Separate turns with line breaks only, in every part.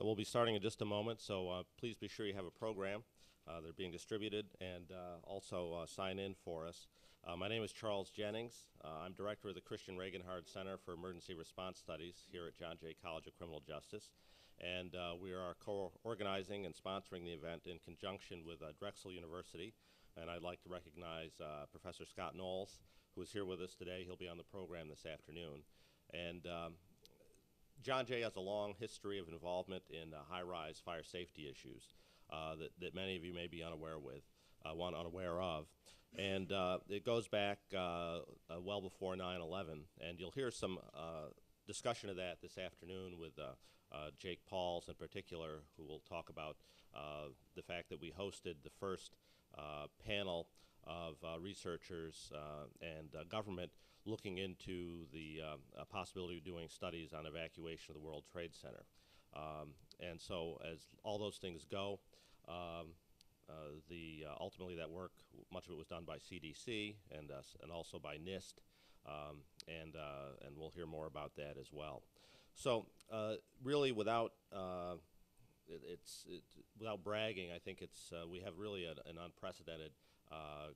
that we'll be starting in just a moment, so uh, please be sure you have a program. Uh, they're being distributed, and uh, also uh, sign in for us. Uh, my name is Charles Jennings. I'm director of the Christian Regenhard Center for Emergency Response Studies here at John Jay College of Criminal Justice. And we are co-organizing and sponsoring the event in conjunction with Drexel University. And I'd like to recognize Professor Scott Knowles, who is here with us today. He'll be on the program this afternoon. And um, John Jay has a long history of involvement in uh, high-rise fire safety issues uh, that, that many of you may be unaware with, uh, one unaware of. And uh, it goes back uh, uh, well before 9/11, and you'll hear some uh, discussion of that this afternoon with uh, uh, Jake Pauls in particular, who will talk about uh, the fact that we hosted the first uh, panel of uh, researchers uh, and uh, government looking into the uh, possibility of doing studies on evacuation of the World Trade Center. Um, and so, as all those things go, um, uh, the uh, ultimately that work, much of it was done by CDC and us, and also by NIST, um, and uh, and we'll hear more about that as well. So, uh, really, without uh, it, it's it, without bragging, I think it's we have really a, an unprecedented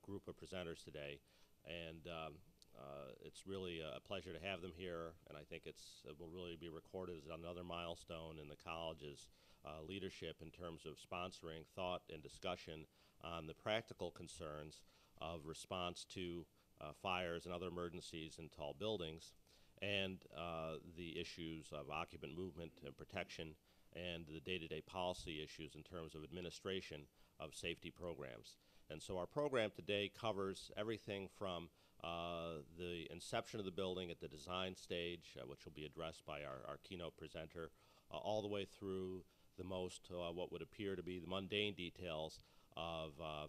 group of presenters today, and um, uh, it's really a pleasure to have them here. And I think it's it will really be recorded as another milestone in the college's uh, leadership in terms of sponsoring thought and discussion on the practical concerns of response to uh, fires and other emergencies in tall buildings, and uh, the issues of occupant movement and protection and the day-to-day policy issues in terms of administration of safety programs. And so our program today covers everything from uh, the inception of the building at the design stage, uh, which will be addressed by our, our keynote presenter, uh, all the way through the most, uh, what would appear to be the mundane details of uh,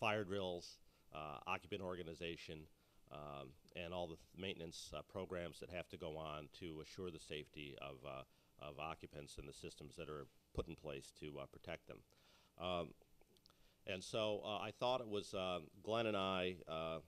fire drills, occupant organization, um, and all the th- maintenance programs that have to go on to assure the safety of, of occupants and the systems that are put in place to protect them. Um, and so uh, I thought it was uh, Glenn and I, uh,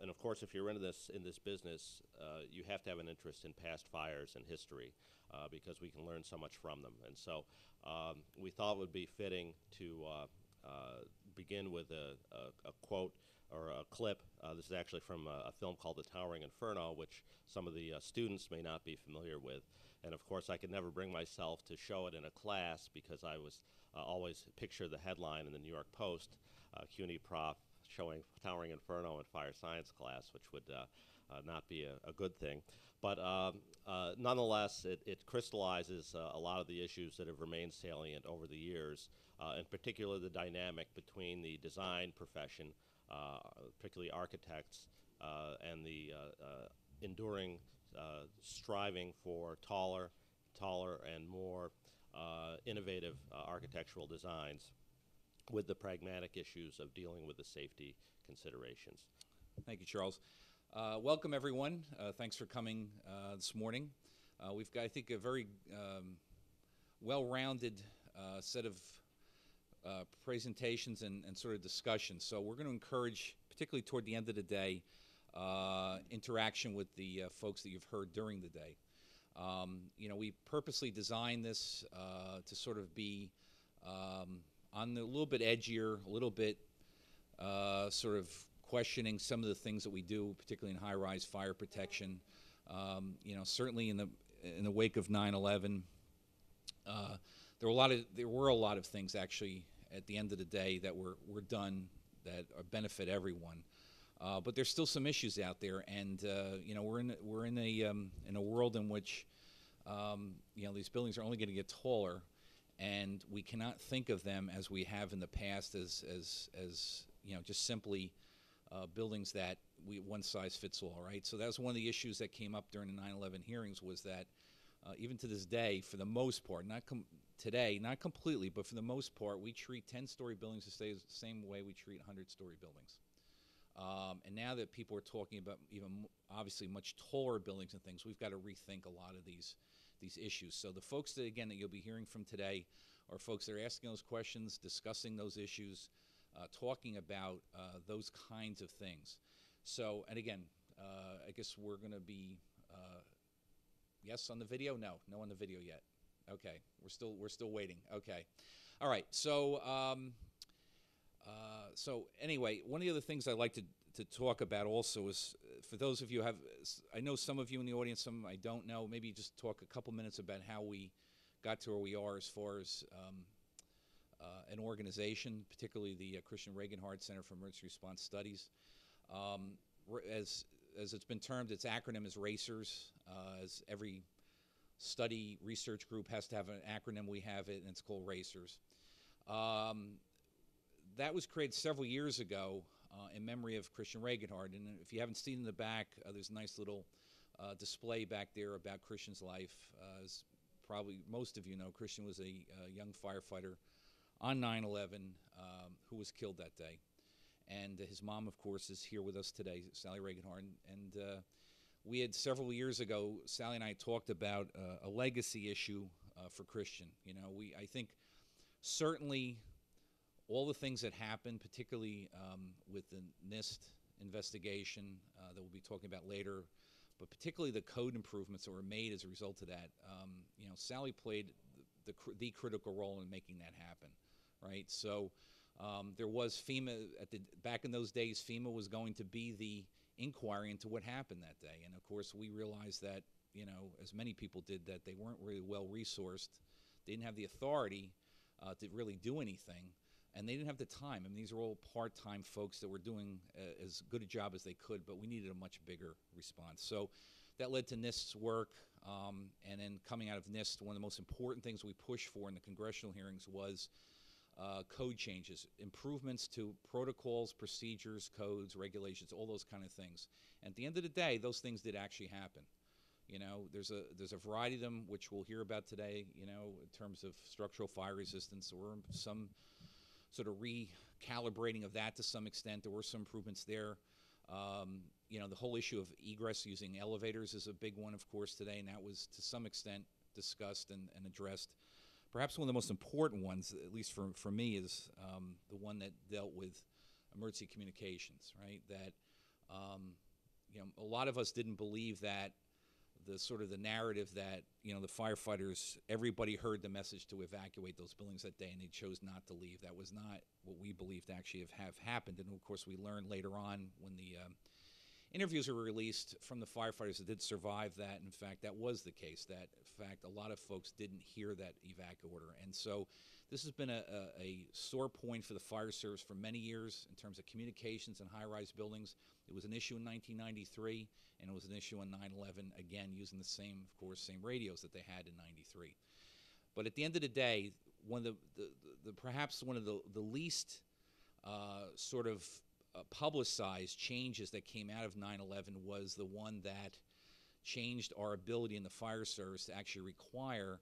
and of course, if you're into this in this business, uh, you have to have an interest in past fires and history uh, because we can learn so much from them. And so um, we thought it would be fitting to uh, uh, begin with a, a, a quote or a clip. This is actually from a, a film called The Towering Inferno, which some of the students may not be familiar with. And of course, I could never bring myself to show it in a class because I was always picture the headline in the New York Post, uh, CUNY prof showing Towering Inferno in fire science class, which would uh, uh, not be a, a good thing. But um, uh, nonetheless, it, it crystallizes uh, a lot of the issues that have remained salient over the years, uh, in particular the dynamic between the design profession, uh, particularly architects, uh, and the uh, uh, enduring uh, striving for taller, taller, and more uh, innovative uh, architectural designs with the pragmatic issues of dealing with the safety considerations.
Thank you, Charles. Uh, welcome, everyone. Uh, thanks for coming uh, this morning. Uh, we've got, I think, a very um, well-rounded uh, set of uh, presentations and, and sort of discussions. So we're going to encourage, particularly toward the end of the day, uh, interaction with the uh, folks that you've heard during the day. Um, you know, we purposely designed this uh, to sort of be um, on the little bit edgier, a little bit uh, sort of questioning some of the things that we do, particularly in high-rise fire protection. Um, you know, certainly in the in the wake of 9/11, uh, there were a lot of there were a lot of things actually at the end of the day that were were done that benefit everyone. Uh, but there's still some issues out there, and uh, you know we're in we're in a um, in a world in which um, you know these buildings are only going to get taller, and we cannot think of them as we have in the past as as as you know just simply uh, buildings that we one size fits all, right? So that was one of the issues that came up during the 9/11 hearings was that uh, even to this day, for the most part, not today, not completely, but for the most part, we treat 10-story buildings the same way we treat 100-story buildings. Um, and now that people are talking about even obviously much taller buildings and things, we've got to rethink a lot of these these issues. So the folks that again that you'll be hearing from today are folks that are asking those questions, discussing those issues, uh, talking about uh, those kinds of things. So and again, uh, I guess we're going to be uh, yes on the video. No, no on the video yet. Okay, we're still we're still waiting. Okay, all right. So um, uh, so anyway, one of the other things I'd like to to talk about also is uh, for those of you have I know some of you in the audience, some I don't know. Maybe just talk a couple minutes about how we got to where we are as far as um, uh, an organization, particularly the uh, Christian Regenhard Center for Emergency Response Studies. Um, as as it's been termed, its acronym is RACERS. Uh, as every study research group has to have an acronym, we have it, and it's called RACERS. Um, that was created several years ago uh, in memory of Christian Regenhard. And if you haven't seen in the back, uh, there's a nice little uh, display back there about Christian's life. Uh, as probably most of you know, Christian was a uh, young firefighter on 9 11 um, who was killed that day. And his mom, of course, is here with us today, Sally Regenhard. And uh, we had several years ago, Sally and I talked about a legacy issue for Christian. You know, we I think certainly all the things that happened, particularly um, with the NIST investigation uh, that we'll be talking about later, but particularly the code improvements that were made as a result of that. Um, you know, Sally played the, the, the critical role in making that happen, right? So um, there was FEMA at the back in those days. FEMA was going to be the inquiry into what happened that day, and of course we realized that you know, as many people did, that they weren't really well resourced. They didn't have the authority uh, to really do anything, and they didn't have the time. I mean, these are all part-time folks that were doing uh, as good a job as they could, but we needed a much bigger response. So that led to NIST's work, um, and then coming out of NIST, one of the most important things we pushed for in the congressional hearings was uh, code changes, improvements to protocols, procedures, codes, regulations, all those kind of things. And at the end of the day, those things did actually happen. You know, there's a there's a variety of them which we'll hear about today. You know, in terms of structural fire resistance, or some sort of recalibrating of that to some extent. There were some improvements there. Um, you know, the whole issue of egress using elevators is a big one, of course, today, and that was to some extent discussed and, and addressed. Perhaps one of the most important ones, at least for, for me, is um, the one that dealt with emergency communications, right? That, um, you know, a lot of us didn't believe that the sort of the narrative that you know the firefighters everybody heard the message to evacuate those buildings that day and they chose not to leave. That was not what we believed actually have, have happened. And of course we learned later on when the um, interviews were released from the firefighters that did survive that. In fact that was the case that in fact a lot of folks didn't hear that evac order. And so this has been a, a, a sore point for the fire service for many years in terms of communications and high-rise buildings it was an issue in 1993 and it was an issue on 9/11 again using the same, of course, same radios that they had in '93. But at the end of the day, one of the, the, the, the perhaps one of the the least uh, sort of uh, publicized changes that came out of 9/11 was the one that changed our ability in the fire service to actually require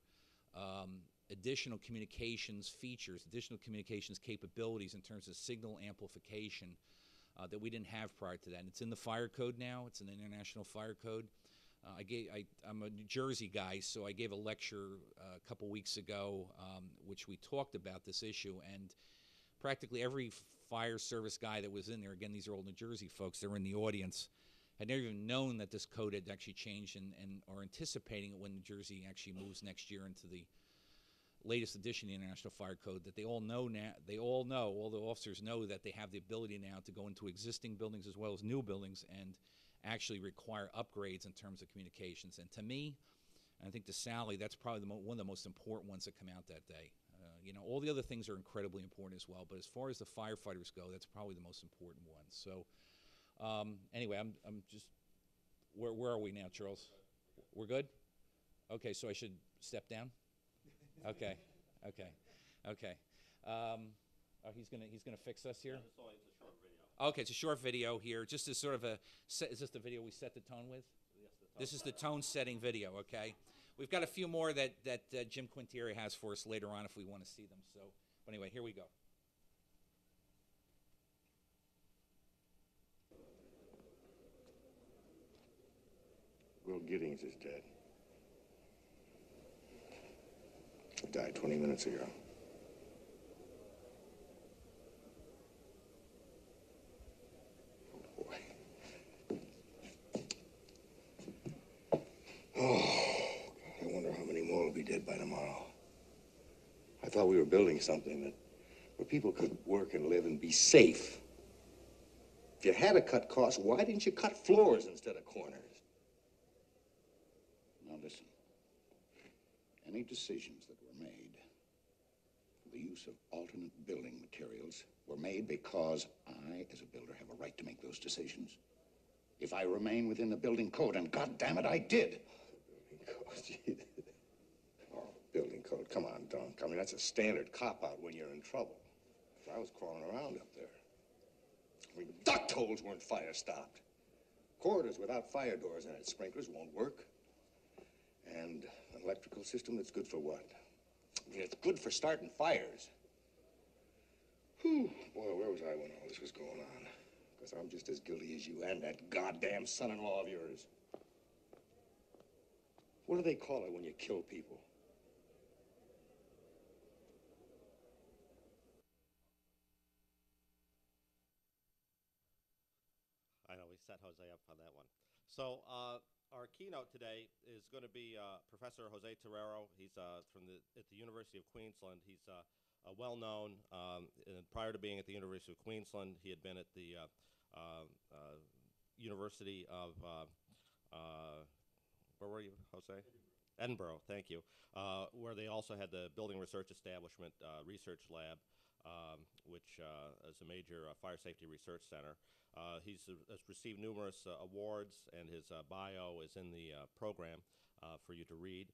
um, additional communications features, additional communications capabilities in terms of signal amplification uh, that we didn't have prior to that. And it's in the fire code now. It's in the international fire code. Uh, I gave, I, am a New Jersey guy, so I gave a lecture uh, a couple weeks ago, um, which we talked about this issue, and practically every fire service guy that was in there, again, these are all New Jersey folks, they're in the audience, had never even known that this code had actually changed and, and are anticipating it when New Jersey actually moves next year into the latest edition of the International Fire Code that they all know now. They all know, all the officers know that they have the ability now to go into existing buildings as well as new buildings and actually require upgrades in terms of communications. And to me, and I think to Sally, that's probably one of the most important ones that come out that day. Uh, you know, all the other things are incredibly important as well, but as far as the firefighters go, that's probably the most important one. So, um, anyway, I'm, I'm just, where, where are we now, Charles? We're good? Okay, so I should step down? Okay, okay, okay. Um, oh, he's gonna he's gonna fix us here.
It's it's a short video.
Okay, it's a short video here, just as sort of a. Set, is this the video we set the tone with? Yes. This is the tone setting video. Okay, we've got a few more that that uh, Jim Quintieri has for us later on if we want to see them. So, but anyway, here we go.
Will Giddings is dead. He died 20 minutes ago. Oh, boy. Oh, I wonder how many more will be dead by tomorrow. I thought we were building something that where people could work and live and be safe. If you had to cut costs, why didn't you cut floors instead of corners?
Now listen. Any decisions that were made for the use of alternate building materials were made because I, as a builder, have a right to make those decisions. If I remain within the building code, and God damn it, I did.
Building code. Oh, building code. Come on, Dunk. I mean, that's a standard cop-out when you're in trouble. I was crawling around up there. I mean, duct holes weren't fire stopped. Corridors without fire doors it, sprinklers won't work. And an electrical system that's good for what? I mean, it's good for starting fires. Whew, boy, where was I when all this was going on? Because I'm just as guilty as you and that goddamn son-in-law of yours. What do they call it when you kill people?
I know we set Jose up on that one. So uh, our keynote today is going to be uh, Professor Jose Torero. He's uh, from the at the University of Queensland. He's uh, a well-known. Um, prior to being at the University of Queensland, he had been at the uh, uh, uh, University of uh, uh, where were you, Jose? Edinburgh. Thank you. Uh, where they also had the Building Research Establishment uh, Research Lab, um, which uh, is a major uh, fire safety research center. Uh, he's uh, has received numerous uh, awards, and his uh, bio is in the program for you to read.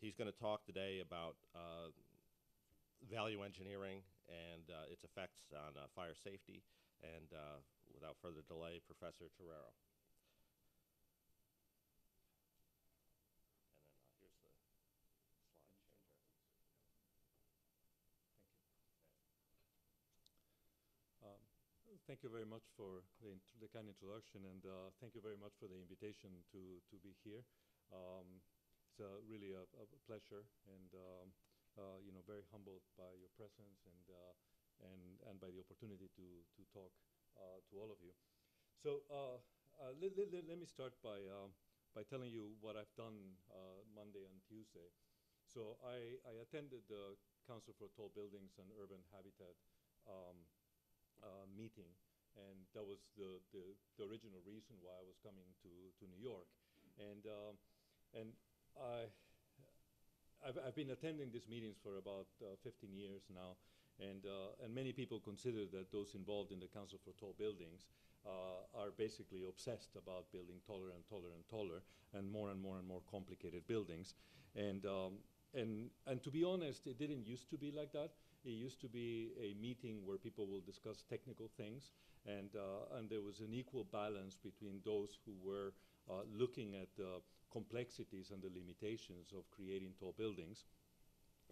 He's going to talk today about value engineering and its effects on fire safety. And without further delay, Professor Torero. And then uh, here's the slide changer.
Um, Thank you very much for the, the kind introduction, and uh, thank you very much for the invitation to, to be here. Um, it's uh, really a, a pleasure, and um, uh, you know, very humbled by your presence and uh, and and by the opportunity to to talk uh, to all of you. So uh, let, let, let, me start by by telling you what I've done Monday and Tuesday. So I, I attended the Council for Tall Buildings and Urban Habitat um, uh, meeting, and that was the, the, the original reason why I was coming to, to New York. And, um, and I, I've, I've been attending these meetings for about uh, 15 years now, and, uh, and many people consider that those involved in the Council for Tall Buildings uh, are basically obsessed about building taller and taller and taller, and more and more and more complicated buildings. And, um, and, and to be honest, it didn't used to be like that. It used to be a meeting where people will discuss technical things, and, uh, and there was an equal balance between those who were uh, looking at the complexities and the limitations of creating tall buildings,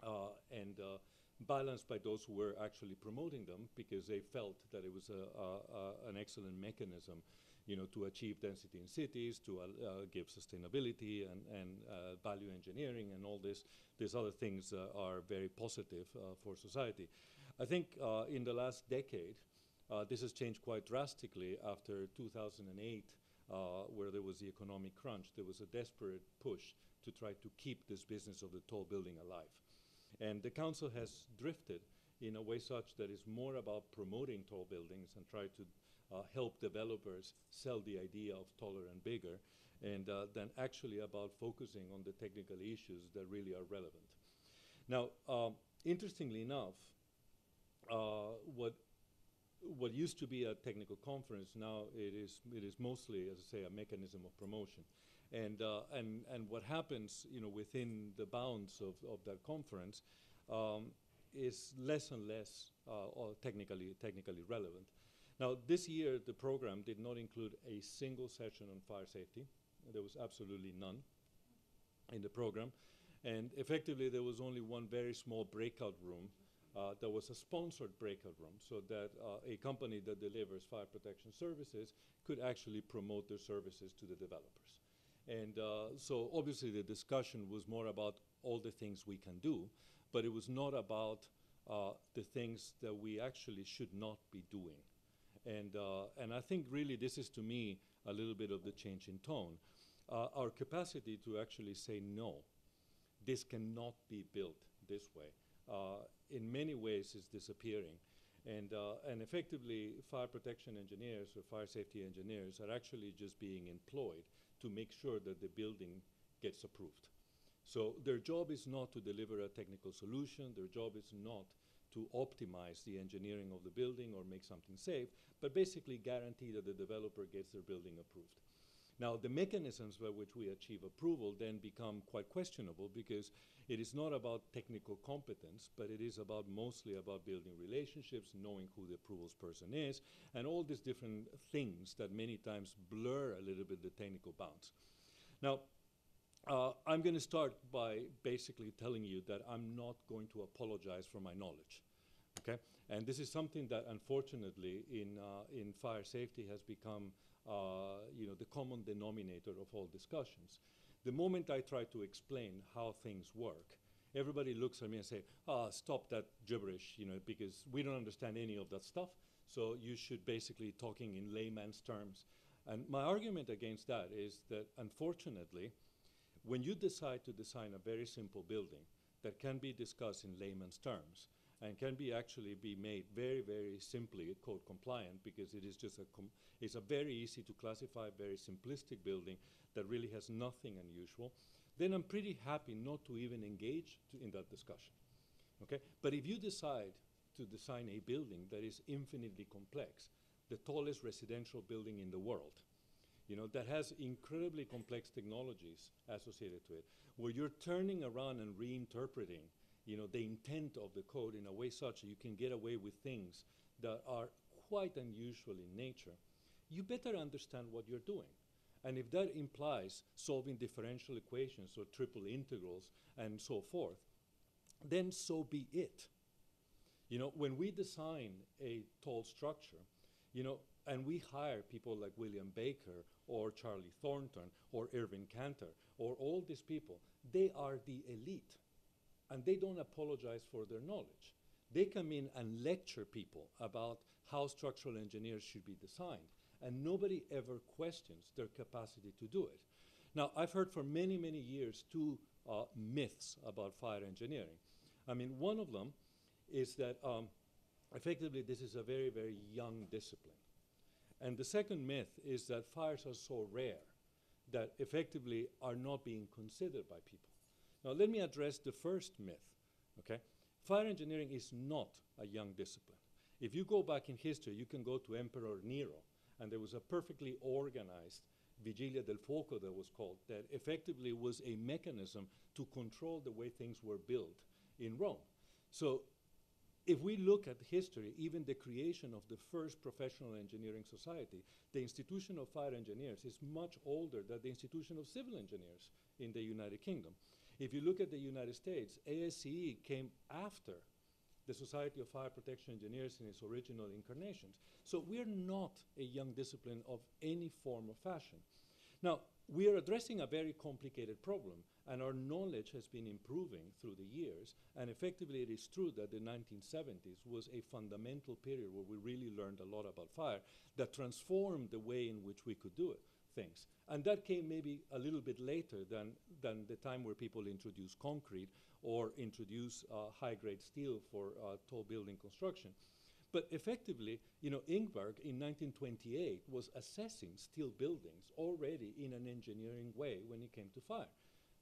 uh, and uh, balanced by those who were actually promoting them because they felt that it was a, a, a, an excellent mechanism you know, to achieve density in cities, to uh, give sustainability and, and uh, value engineering and all this, these other things uh, are very positive uh, for society. I think uh, in the last decade, uh, this has changed quite drastically after 2008, where there was the economic crunch. There was a desperate push to try to keep this business of the tall building alive. And the council has drifted in a way such that it's more about promoting tall buildings and try to uh, help developers sell the idea of taller and bigger, and uh, then actually about focusing on the technical issues that really are relevant. Now, um, interestingly enough, uh, what what used to be a technical conference now it is it is mostly, as I say, a mechanism of promotion, and uh, and and what happens, you know, within the bounds of, of that conference, um, is less and less uh, technically technically relevant. Now, this year, the program did not include a single session on fire safety. There was absolutely none in the program. And effectively, there was only one very small breakout room uh, that was a sponsored breakout room so that uh, a company that delivers fire protection services could actually promote their services to the developers. And uh, so obviously the discussion was more about all the things we can do, but it was not about uh, the things that we actually should not be doing. And, uh, and I think really this is to me a little bit of the change in tone. Uh, our capacity to actually say no, this cannot be built this way. uh, in many ways is disappearing. And, uh, and effectively, fire protection engineers or fire safety engineers are actually just being employed to make sure that the building gets approved. So their job is not to deliver a technical solution, their job is not to optimize the engineering of the building or make something safe, but basically guarantee that the developer gets their building approved. Now, the mechanisms by which we achieve approval then become quite questionable because it is not about technical competence, but it is about mostly about building relationships, knowing who the approvals person is, and all these different things that many times blur a little bit the technical bounds. Now, uh, I'm going to start by basically telling you that I'm not going to apologize for my knowledge. Okay? And this is something that unfortunately in, uh, in fire safety has become uh, you know, the common denominator of all discussions. The moment I try to explain how things work, everybody looks at me and say, ah, stop that gibberish, you know, because we don't understand any of that stuff. So you should basically talking in layman's terms. And my argument against that is that unfortunately, when you decide to design a very simple building that can be discussed in layman's terms and can be actually be made very, very simply code compliant because it is just a, it's a very easy to classify, very simplistic building that really has nothing unusual, then I'm pretty happy not to even engage to in that discussion. Okay? But if you decide to design a building that is infinitely complex, the tallest residential building in the world, you know, that has incredibly complex technologies associated to it, where you're turning around and reinterpreting, you know, the intent of the code in a way such that you can get away with things that are quite unusual in nature, you better understand what you're doing. And if that implies solving differential equations or triple integrals and so forth, then so be it. You know, when we design a tall structure, you know, and we hire people like William Baker or Charlie Thornton or Irwin Cantor or all these people. They are the elite. And they don't apologize for their knowledge. They come in and lecture people about how structural engineers should be designed. And nobody ever questions their capacity to do it. Now, I've heard for many, many years two uh, myths about fire engineering. I mean, one of them is that um, effectively this is a very, very young discipline. And the second myth is that fires are so rare that effectively are not being considered by people. Now, let me address the first myth. Okay? Fire engineering is not a young discipline. If you go back in history, you can go to Emperor Nero, and there was a perfectly organized Vigilia del Fuoco that was called, that effectively was a mechanism to control the way things were built in Rome. So if we look at history, even the creation of the first professional engineering society, the institution of fire engineers is much older than the institution of civil engineers in the United Kingdom. If you look at the United States, ASCE came after the Society of Fire Protection Engineers in its original incarnations. So we're not a young discipline of any form or fashion. Now, we are addressing a very complicated problem, and our knowledge has been improving through the years. And effectively, it is true that the 1970s was a fundamental period where we really learned a lot about fire that transformed the way in which we could do it, things. And that came maybe a little bit later than, than the time where people introduced concrete or introduced uh, high-grade steel for uh, tall building construction. But effectively, you know, Ingberg in 1928 was assessing steel buildings already in an engineering way when it came to fire.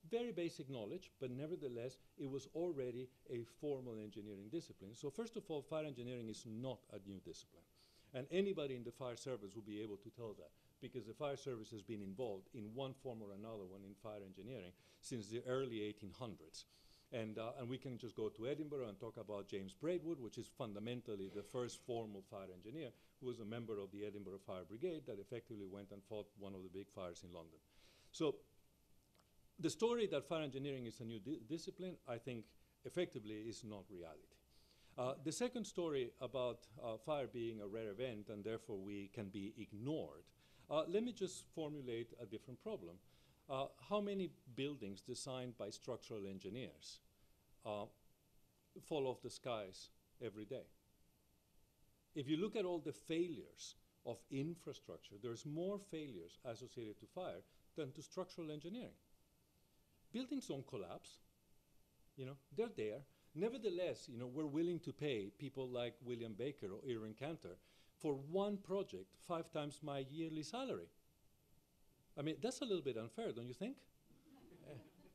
Very basic knowledge, but nevertheless, it was already a formal engineering discipline. So first of all, fire engineering is not a new discipline. And anybody in the fire service will be able to tell that because the fire service has been involved in one form or another one in fire engineering since the early 1800s. And, uh, and we can just go to Edinburgh and talk about James Braidwood, which is fundamentally the first formal fire engineer, who was a member of the Edinburgh Fire Brigade that effectively went and fought one of the big fires in London. So the story that fire engineering is a new di discipline, I think, effectively is not reality. Uh, the second story about uh, fire being a rare event and therefore we can be ignored, uh, let me just formulate a different problem. Uh, how many buildings designed by structural engineers uh, fall off the skies every day? If you look at all the failures of infrastructure, there's more failures associated to fire than to structural engineering. Buildings don't collapse. You know, they're there. Nevertheless, you know, we're willing to pay people like William Baker or Irwin Cantor for one project five times my yearly salary. I mean, that's a little bit unfair, don't you think?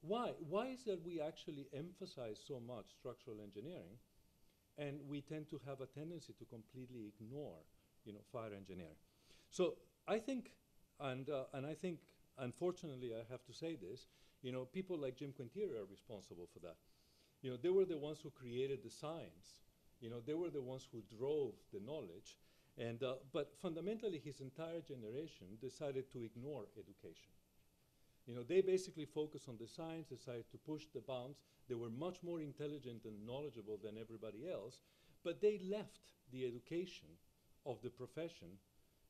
Why? Why is that we actually emphasize so much structural engineering and we tend to have a tendency to completely ignore, you know, fire engineering? So I think, and, uh, and I think, unfortunately, I have to say this, you know, people like Jim Quintieri are responsible for that. You know, they were the ones who created the science. You know, they were the ones who drove the knowledge. And, uh, but fundamentally, his entire generation decided to ignore education. You know, they basically focused on the science, decided to push the bounds. They were much more intelligent and knowledgeable than everybody else, but they left the education of the profession,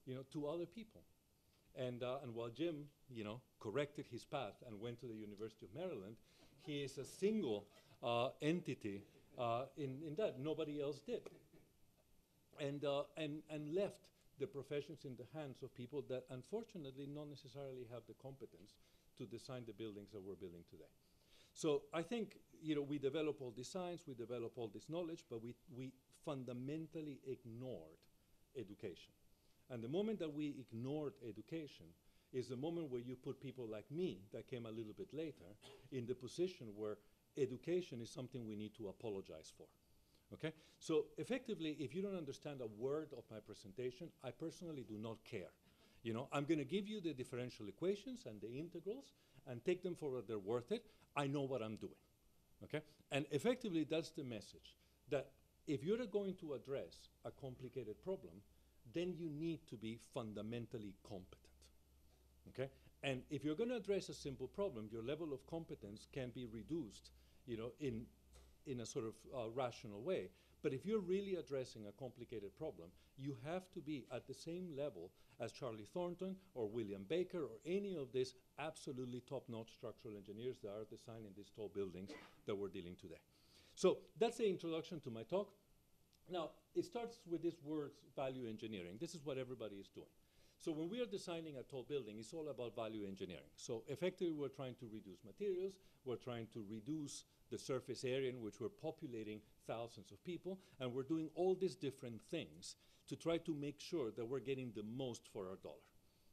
you know, to other people. And, uh, and while Jim, you know, corrected his path and went to the University of Maryland, he is a single uh, entity uh, in, in that. Nobody else did. And, uh, and, and left the professions in the hands of people that unfortunately not necessarily have the competence to design the buildings that we're building today. So I think you know we develop all these science, we develop all this knowledge, but we, we fundamentally ignored education. And the moment that we ignored education is the moment where you put people like me, that came a little bit later, in the position where education is something we need to apologize for. Okay? So effectively, if you don't understand a word of my presentation, I personally do not care. You know, I'm going to give you the differential equations and the integrals and take them for what they're worth it. I know what I'm doing. Okay? And effectively, that's the message that if you're going to address a complicated problem, then you need to be fundamentally competent. Okay? And if you're going to address a simple problem, your level of competence can be reduced, you know, in, in a sort of uh, rational way. But if you're really addressing a complicated problem, you have to be at the same level as Charlie Thornton or William Baker or any of these absolutely top-notch structural engineers that are designing these tall buildings that we're dealing today. So that's the introduction to my talk. Now, it starts with this word value engineering. This is what everybody is doing. So when we are designing a tall building, it's all about value engineering. So effectively, we're trying to reduce materials, we're trying to reduce the surface area in which we're populating thousands of people, and we're doing all these different things to try to make sure that we're getting the most for our dollar.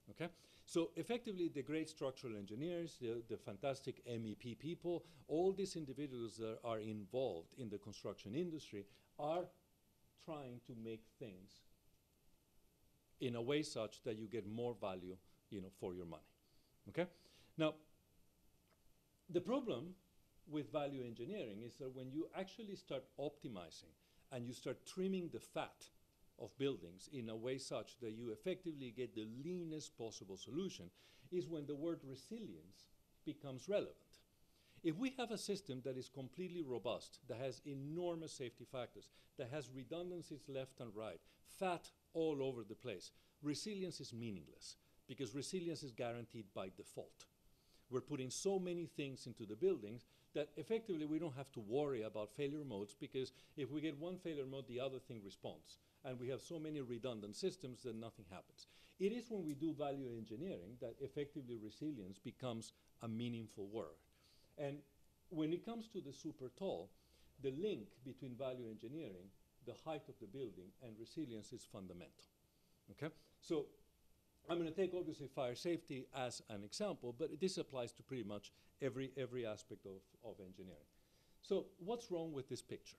Okay? So effectively, the great structural engineers, the, the fantastic MEP people, all these individuals that are involved in the construction industry are trying to make things in a way such that you get more value you know, for your money. Okay? Now, the problem with value engineering is that when you actually start optimizing and you start trimming the fat of buildings in a way such that you effectively get the leanest possible solution is when the word resilience becomes relevant. If we have a system that is completely robust, that has enormous safety factors, that has redundancies left and right, fat all over the place, resilience is meaningless because resilience is guaranteed by default. We're putting so many things into the buildings that effectively we don't have to worry about failure modes because if we get one failure mode, the other thing responds. And we have so many redundant systems that nothing happens. It is when we do value engineering that effectively resilience becomes a meaningful word. And when it comes to the super tall, the link between value engineering, the height of the building, and resilience is fundamental. Okay? So I'm going to take obviously fire safety as an example, but this applies to pretty much every, every aspect of, of engineering. So what's wrong with this picture?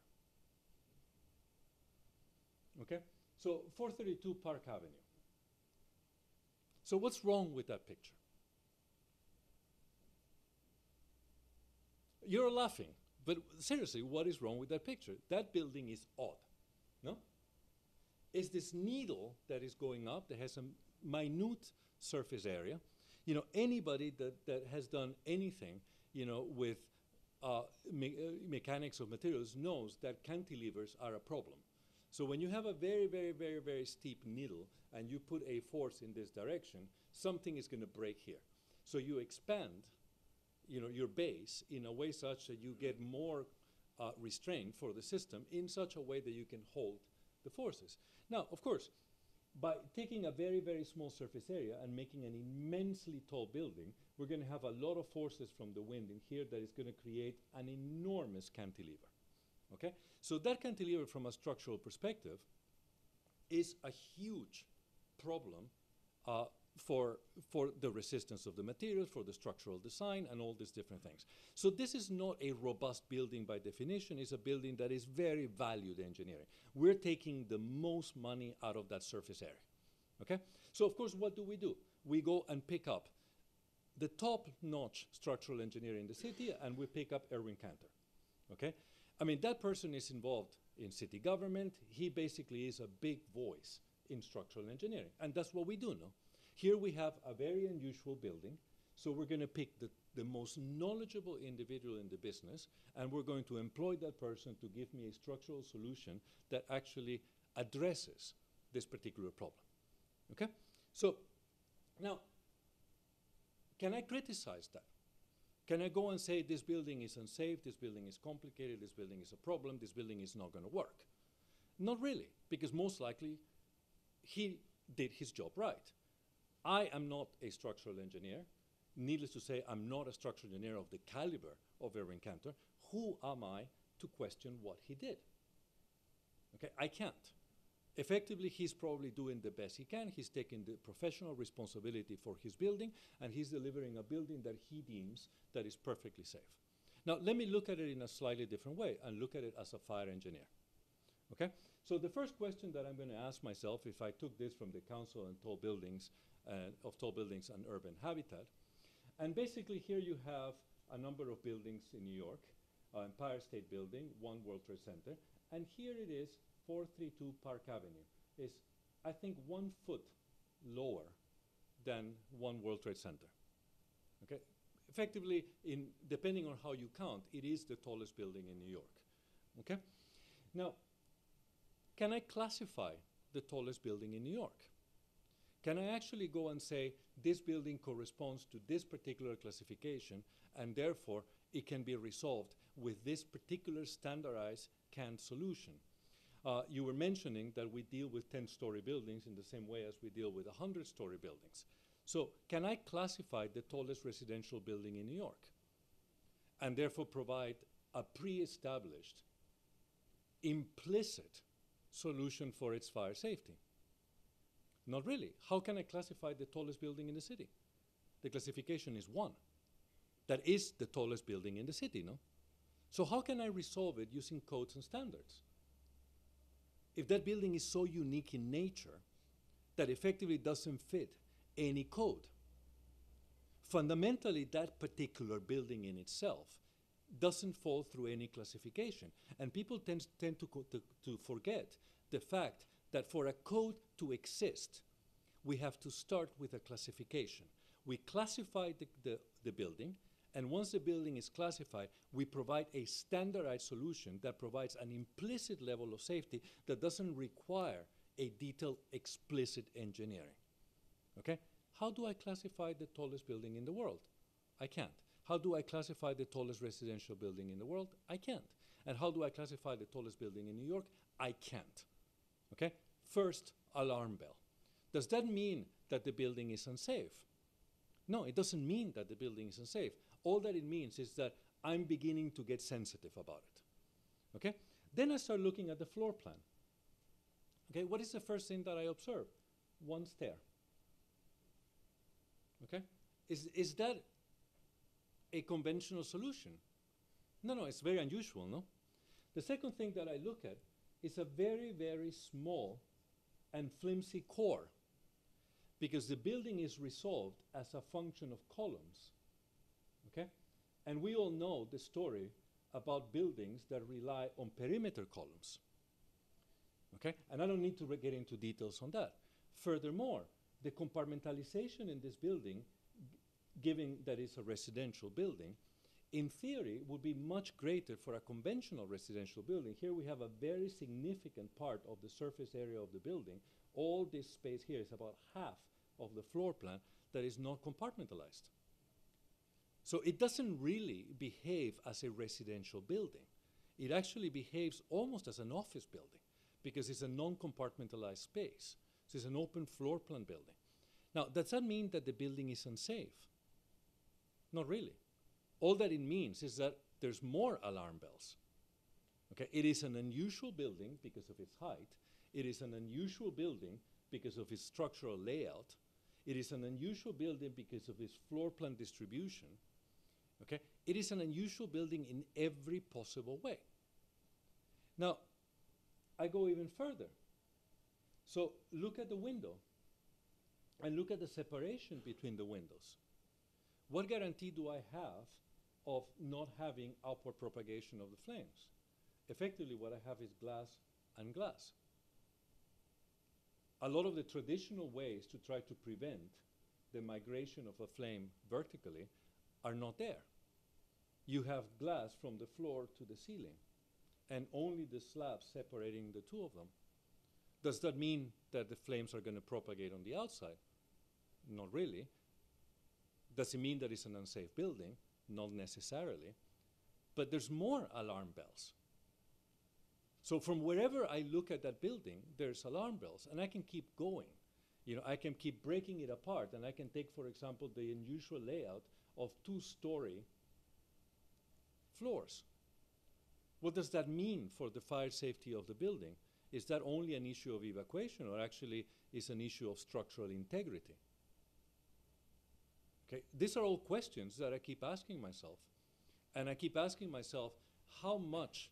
Okay, so 432 Park Avenue. So what's wrong with that picture? You're laughing, but seriously, what is wrong with that picture? That building is odd, no? It's this needle that is going up that has a minute surface area. You know, anybody that, that has done anything, you know, with uh, me uh, mechanics of materials knows that cantilevers are a problem. So when you have a very, very, very, very steep needle and you put a force in this direction, something is going to break here. So you expand, you know, your base in a way such that you get more uh, restraint for the system in such a way that you can hold the forces. Now, of course, by taking a very, very small surface area and making an immensely tall building, we're going to have a lot of forces from the wind in here that is going to create an enormous cantilever. Okay? So that cantilever from a structural perspective is a huge problem uh, for, for the resistance of the materials, for the structural design, and all these different things. So this is not a robust building by definition. It's a building that is very valued engineering. We're taking the most money out of that surface area. Okay? So of course, what do we do? We go and pick up the top-notch structural engineer in the city, and we pick up Irwin Cantor. Okay? I mean, that person is involved in city government. He basically is a big voice in structural engineering, and that's what we do now. Here we have a very unusual building, so we're going to pick the, the most knowledgeable individual in the business, and we're going to employ that person to give me a structural solution that actually addresses this particular problem. Okay? So now, can I criticize that? Can I go and say this building is unsafe, this building is complicated, this building is a problem, this building is not going to work? Not really, because most likely he did his job right. I am not a structural engineer. Needless to say, I'm not a structural engineer of the caliber of Irwin Cantor. Who am I to question what he did? Okay, I can't. Effectively, he's probably doing the best he can. He's taking the professional responsibility for his building, and he's delivering a building that he deems that is perfectly safe. Now, let me look at it in a slightly different way and look at it as a fire engineer. Okay? So the first question that I'm going to ask myself, if I took this from the Council on Tall Buildings of Tall Buildings and Urban Habitat, and basically here you have a number of buildings in New York, uh, Empire State Building, One World Trade Center, and here it is 432 Park Avenue is, I think, one foot lower than One World Trade Center. Okay? Effectively, in, depending on how you count, it is the tallest building in New York. Okay? Now, can I classify the tallest building in New York? Can I actually go and say this building corresponds to this particular classification and therefore it can be resolved with this particular standardized canned solution? Uh, you were mentioning that we deal with 10-story buildings in the same way as we deal with 100-story buildings. So can I classify the tallest residential building in New York and therefore provide a pre-established, implicit solution for its fire safety? Not really. How can I classify the tallest building in the city? The classification is one. That is the tallest building in the city, no? So how can I resolve it using codes and standards? if that building is so unique in nature that effectively doesn't fit any code, fundamentally that particular building in itself doesn't fall through any classification. And people tend, tend to, to, to forget the fact that for a code to exist, we have to start with a classification. We classify the, the, the building, and once the building is classified, we provide a standardized solution that provides an implicit level of safety that doesn't require a detailed, explicit engineering. Okay? How do I classify the tallest building in the world? I can't. How do I classify the tallest residential building in the world? I can't. And how do I classify the tallest building in New York? I can't. Okay? First, alarm bell. Does that mean that the building is unsafe? No, it doesn't mean that the building is unsafe. All that it means is that I'm beginning to get sensitive about it. Okay? Then I start looking at the floor plan. Okay, what is the first thing that I observe? One stair. Okay? Is, is that a conventional solution? No, no, it's very unusual, no? The second thing that I look at is a very, very small and flimsy core because the building is resolved as a function of columns Okay? And we all know the story about buildings that rely on perimeter columns. Okay? And I don't need to get into details on that. Furthermore, the compartmentalization in this building, given that it's a residential building, in theory would be much greater for a conventional residential building. Here we have a very significant part of the surface area of the building. All this space here is about half of the floor plan that is not compartmentalized. So it doesn't really behave as a residential building. It actually behaves almost as an office building because it's a non-compartmentalized space. So it's an open floor plan building. Now, does that mean that the building is unsafe? Not really. All that it means is that there's more alarm bells. Okay, it is an unusual building because of its height. It is an unusual building because of its structural layout. It is an unusual building because of its floor plan distribution. Okay, it is an unusual building in every possible way. Now, I go even further. So look at the window and look at the separation between the windows. What guarantee do I have of not having upward propagation of the flames? Effectively, what I have is glass and glass. A lot of the traditional ways to try to prevent the migration of a flame vertically are not there. You have glass from the floor to the ceiling, and only the slab separating the two of them. Does that mean that the flames are going to propagate on the outside? Not really. Does it mean that it's an unsafe building? Not necessarily. But there's more alarm bells. So from wherever I look at that building, there's alarm bells, and I can keep going. You know, I can keep breaking it apart, and I can take, for example, the unusual layout of two-story floors. What does that mean for the fire safety of the building? Is that only an issue of evacuation, or actually is an issue of structural integrity? Okay, these are all questions that I keep asking myself. And I keep asking myself how much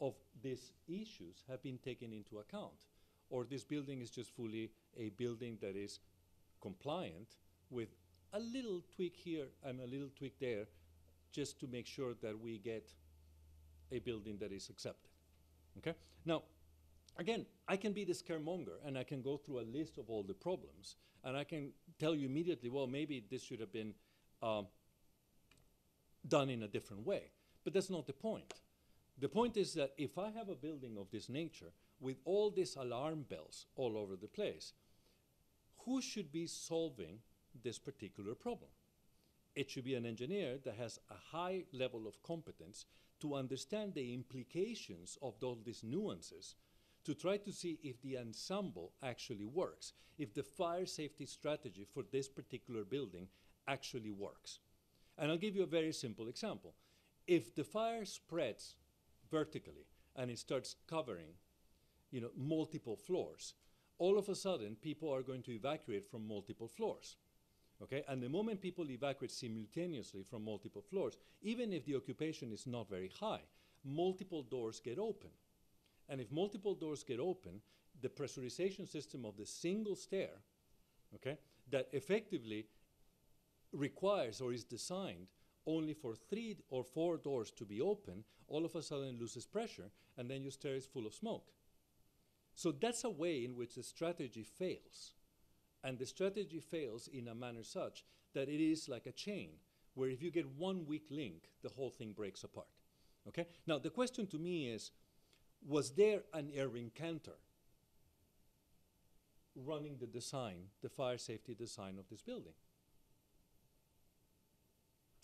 of these issues have been taken into account. Or this building is just fully a building that is compliant with a little tweak here and a little tweak there just to make sure that we get a building that is accepted. Okay? Now, again, I can be the scaremonger and I can go through a list of all the problems and I can tell you immediately, well, maybe this should have been um, done in a different way. But that's not the point. The point is that if I have a building of this nature with all these alarm bells all over the place, who should be solving this particular problem? It should be an engineer that has a high level of competence to understand the implications of all these nuances to try to see if the ensemble actually works, if the fire safety strategy for this particular building actually works. And I'll give you a very simple example. If the fire spreads vertically and it starts covering you know, multiple floors, all of a sudden people are going to evacuate from multiple floors. Okay? And the moment people evacuate simultaneously from multiple floors, even if the occupation is not very high, multiple doors get open. And if multiple doors get open, the pressurization system of the single stair, okay, that effectively requires or is designed only for three or four doors to be open, all of a sudden loses pressure, and then your stair is full of smoke. So that's a way in which the strategy fails. And the strategy fails in a manner such that it is like a chain, where if you get one weak link, the whole thing breaks apart. Okay? Now, the question to me is was there an Irwin Cantor running the design, the fire safety design of this building?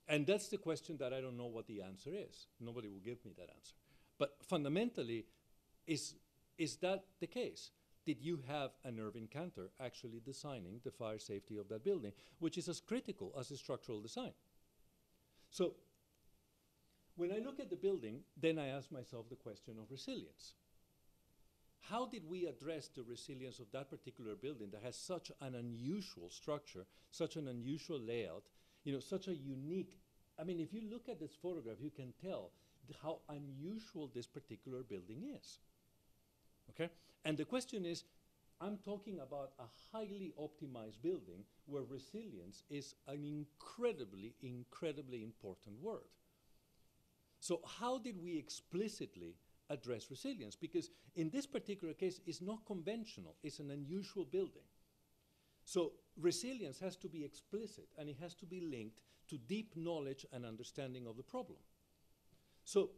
And that's the question that I don't know what the answer is. Nobody will give me that answer. But fundamentally, is, is that the case? Did you have an Irwin Cantor actually designing the fire safety of that building, which is as critical as the structural design? So when I look at the building, then I ask myself the question of resilience. How did we address the resilience of that particular building that has such an unusual structure, such an unusual layout, you know, such a unique, I mean, if you look at this photograph, you can tell how unusual this particular building is. Okay? And the question is, I'm talking about a highly optimized building where resilience is an incredibly, incredibly important word. So how did we explicitly address resilience? Because in this particular case, it's not conventional, it's an unusual building. So resilience has to be explicit and it has to be linked to deep knowledge and understanding of the problem. So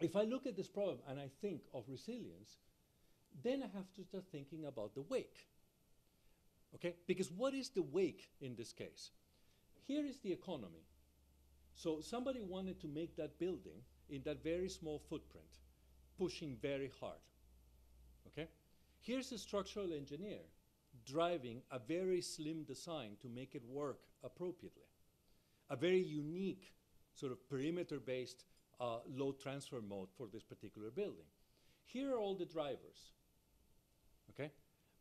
if I look at this problem and I think of resilience, then I have to start thinking about the wake. Okay? Because what is the wake in this case? Here is the economy. So somebody wanted to make that building in that very small footprint, pushing very hard. Okay? Here's a structural engineer driving a very slim design to make it work appropriately. a very unique sort of perimeter-based uh, load transfer mode for this particular building. Here are all the drivers, okay?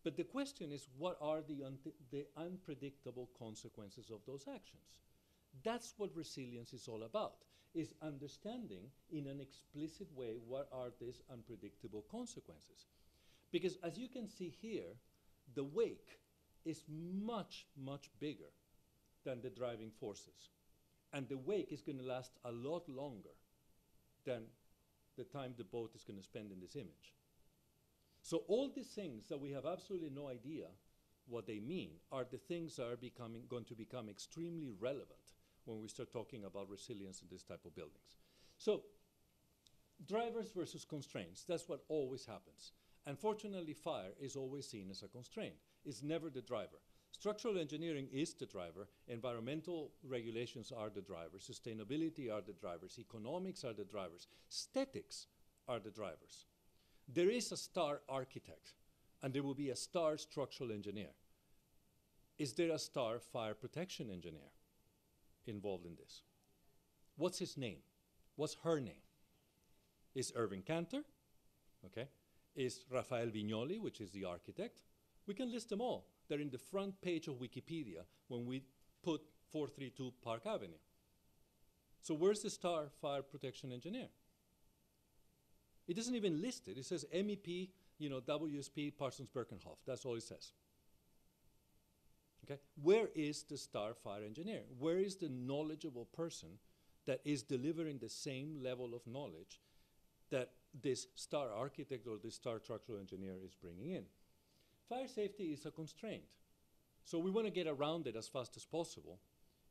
But the question is, what are the, the unpredictable consequences of those actions? That's what resilience is all about, is understanding in an explicit way what are these unpredictable consequences. Because as you can see here, the wake is much, much bigger than the driving forces. And the wake is going to last a lot longer than the time the boat is going to spend in this image. So all these things that we have absolutely no idea what they mean are the things that are becoming going to become extremely relevant when we start talking about resilience in this type of buildings. So drivers versus constraints, that's what always happens. Unfortunately, fire is always seen as a constraint. It's never the driver. Structural engineering is the driver, environmental regulations are the drivers, sustainability are the drivers, economics are the drivers, aesthetics are the drivers. There is a star architect, and there will be a star structural engineer. Is there a star fire protection engineer involved in this? What's his name? What's her name? Is Irwin Cantor, okay? Is Rafael Viñoly, which is the architect? We can list them all. They're in the front page of Wikipedia when we put 432 Park Avenue. So where's the star fire protection engineer? It doesn't even list it. It says MEP, you know, WSP Parsons Brinckerhoff. That's all it says. Okay? Where is the star fire engineer? Where is the knowledgeable person that is delivering the same level of knowledge that this star architect or this star structural engineer is bringing in? Fire safety is a constraint. So we want to get around it as fast as possible.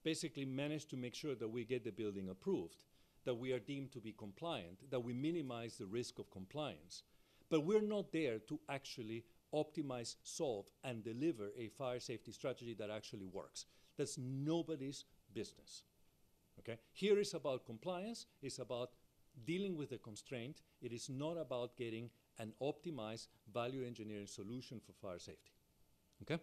Basically, manage to make sure that we get the building approved, that we are deemed to be compliant, that we minimize the risk of compliance. But we're not there to actually optimize, solve, and deliver a fire safety strategy that actually works. That's nobody's business. Okay? Here is about compliance, it's about dealing with the constraint. It is not about getting an optimized value engineering solution for fire safety. Okay?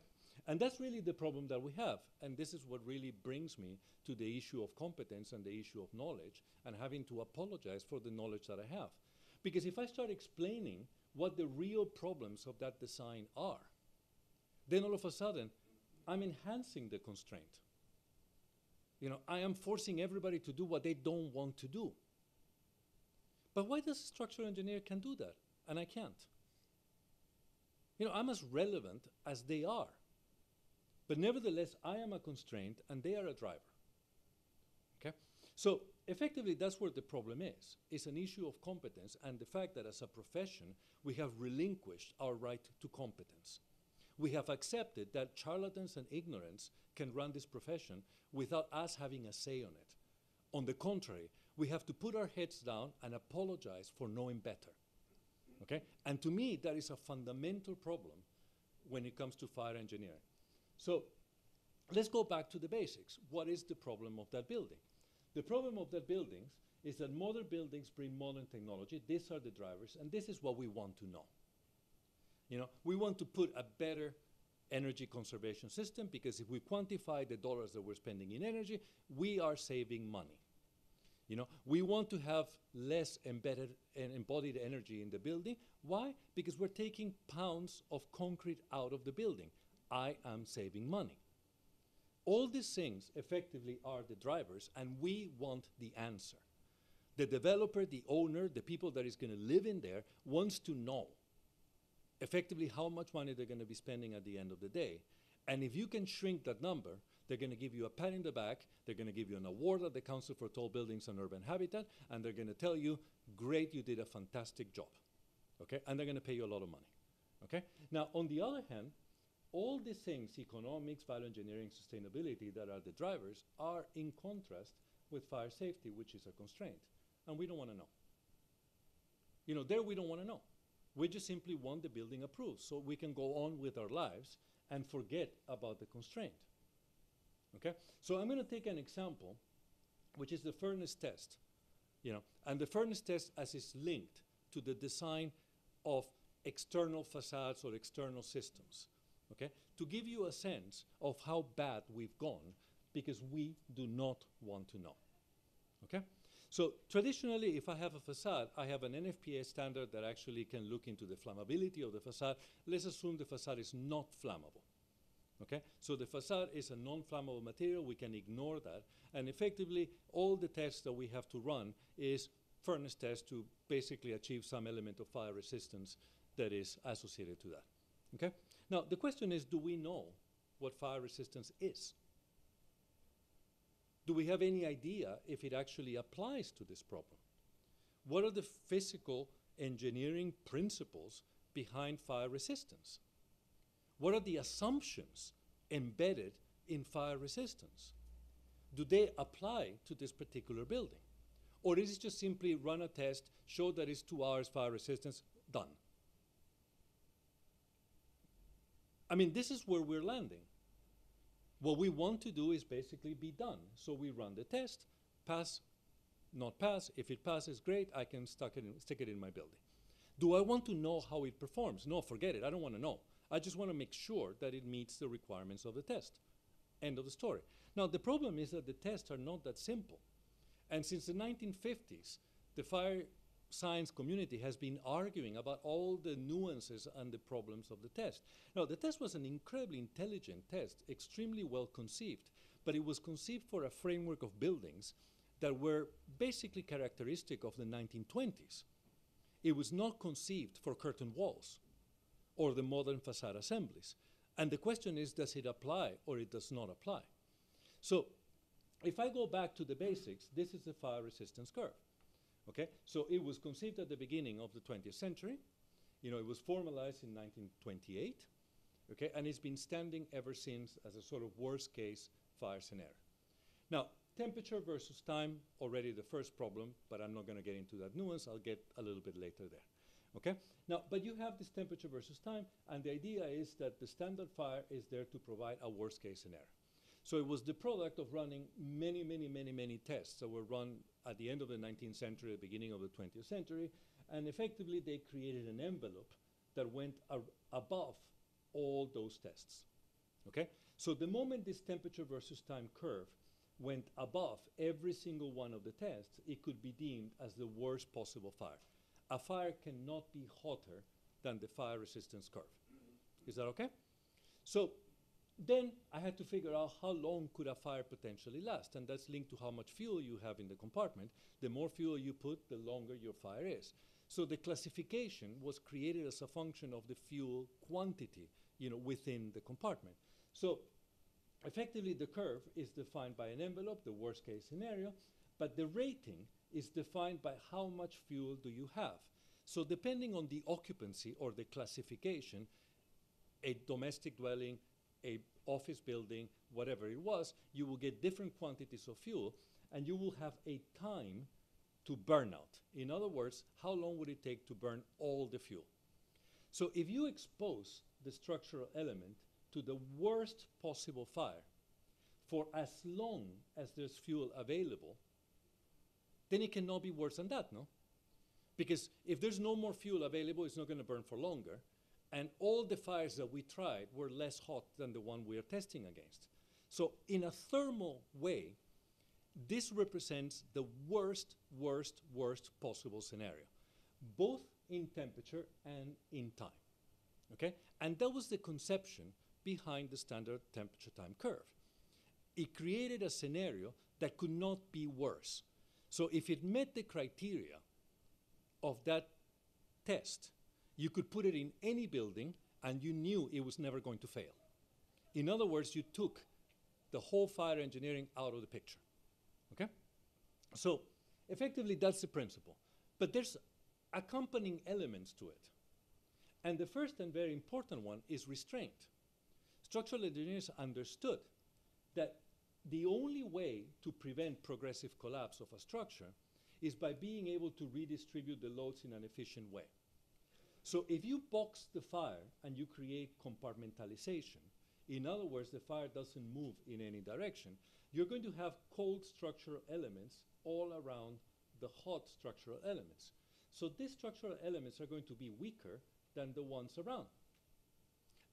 And that's really the problem that we have. And this is what really brings me to the issue of competence and the issue of knowledge and having to apologize for the knowledge that I have. Because if I start explaining what the real problems of that design are, then all of a sudden, I'm enhancing the constraint. You know, I am forcing everybody to do what they don't want to do. But why does a structural engineer can do that and I can't? You know, I'm as relevant as they are. But nevertheless, I am a constraint and they are a driver. Okay? So effectively, that's where the problem is. It's an issue of competence and the fact that as a profession, we have relinquished our right to competence. We have accepted that charlatans and ignorance can run this profession without us having a say on it. On the contrary, we have to put our heads down and apologize for knowing better. Okay? And to me, that is a fundamental problem when it comes to fire engineering. So let's go back to the basics. What is the problem of that building? The problem of that buildings is that modern buildings bring modern technology. These are the drivers, and this is what we want to know. You know, we want to put a better energy conservation system because if we quantify the dollars that we're spending in energy, we are saving money. You know, we want to have less embedded and embodied energy in the building. Why? Because we're taking pounds of concrete out of the building. I am saving money. All these things effectively are the drivers, and we want the answer. The developer, the owner, the people that is going to live in there wants to know effectively how much money they're going to be spending at the end of the day. And if you can shrink that number, they're going to give you a pat in the back, they're going to give you an award at the Council for Tall Buildings and Urban Habitat, and they're going to tell you, great, you did a fantastic job. Okay? And they're going to pay you a lot of money. Okay? Now, on the other hand, all these things, economics, value engineering, sustainability, that are the drivers, are in contrast with fire safety, which is a constraint. And we don't want to know. You know, there we don't want to know. We just simply want the building approved so we can go on with our lives and forget about the constraint. Okay? So I'm going to take an example, which is the furnace test. You know, and the furnace test as is linked to the design of external facades or external systems. Okay? To give you a sense of how bad we've gone, because we do not want to know. Okay? So traditionally, if I have a facade, I have an NFPA standard that actually can look into the flammability of the facade. Let's assume the facade is not flammable. Okay? So the facade is a non-flammable material. We can ignore that. And effectively, all the tests that we have to run is furnace tests to basically achieve some element of fire resistance that is associated to that. Okay? Now, the question is, do we know what fire resistance is? Do we have any idea if it actually applies to this problem? What are the physical engineering principles behind fire resistance? What are the assumptions embedded in fire resistance? Do they apply to this particular building? Or is it just simply run a test, show that it's two hours fire resistance, done? I mean, this is where we're landing. What we want to do is basically be done. So we run the test, pass, not pass. If it passes, great, I can stuck it in, stick it in my building. Do I want to know how it performs? No, forget it. I don't want to know. I just want to make sure that it meets the requirements of the test. End of the story. Now, the problem is that the tests are not that simple. And since the 1950s, the fire science community has been arguing about all the nuances and the problems of the test. Now, the test was an incredibly intelligent test, extremely well conceived, but it was conceived for a framework of buildings that were basically characteristic of the 1920s. It was not conceived for curtain walls or the modern facade assemblies. And the question is, does it apply or it does not apply? So if I go back to the basics, this is the fire resistance curve. Okay, so it was conceived at the beginning of the 20th century. You know, it was formalized in 1928. Okay, and it's been standing ever since as a sort of worst case fire scenario. Now, temperature versus time, already the first problem, but I'm not going to get into that nuance. I'll get a little bit later there. Okay? Now, but you have this temperature versus time, and the idea is that the standard fire is there to provide a worst case scenario. So it was the product of running many, many, many, many tests that were run at the end of the 19th century, the beginning of the 20th century, and effectively they created an envelope that went above all those tests. Okay? So the moment this temperature versus time curve went above every single one of the tests, it could be deemed as the worst possible fire. A fire cannot be hotter than the fire resistance curve. Is that okay? So then I had to figure out how long could a fire potentially last, and that's linked to how much fuel you have in the compartment. The more fuel you put, the longer your fire is. So the classification was created as a function of the fuel quantity, you know, within the compartment. So effectively the curve is defined by an envelope, the worst case scenario, but the rating is defined by how much fuel do you have. So depending on the occupancy or the classification, a domestic dwelling, a office building, whatever it was, you will get different quantities of fuel and you will have a time to burn out. In other words, how long would it take to burn all the fuel? So if you expose the structural element to the worst possible fire for as long as there's fuel available, then it cannot be worse than that, no? Because if there's no more fuel available, it's not going to burn for longer. And all the fires that we tried were less hot than the one we are testing against. So, in a thermal way, this represents the worst, worst, worst possible scenario, both in temperature and in time. Okay? And that was the conception behind the standard temperature time curve. It created a scenario that could not be worse. So, if it met the criteria of that test, you could put it in any building and you knew it was never going to fail. In other words, you took the whole fire engineering out of the picture. Okay? So effectively that's the principle. But there's accompanying elements to it. And the first and very important one is restraint. Structural engineers understood that the only way to prevent progressive collapse of a structure is by being able to redistribute the loads in an efficient way. So if you box the fire and you create compartmentalization, in other words, the fire doesn't move in any direction, you're going to have cold structural elements all around the hot structural elements. So these structural elements are going to be weaker than the ones around.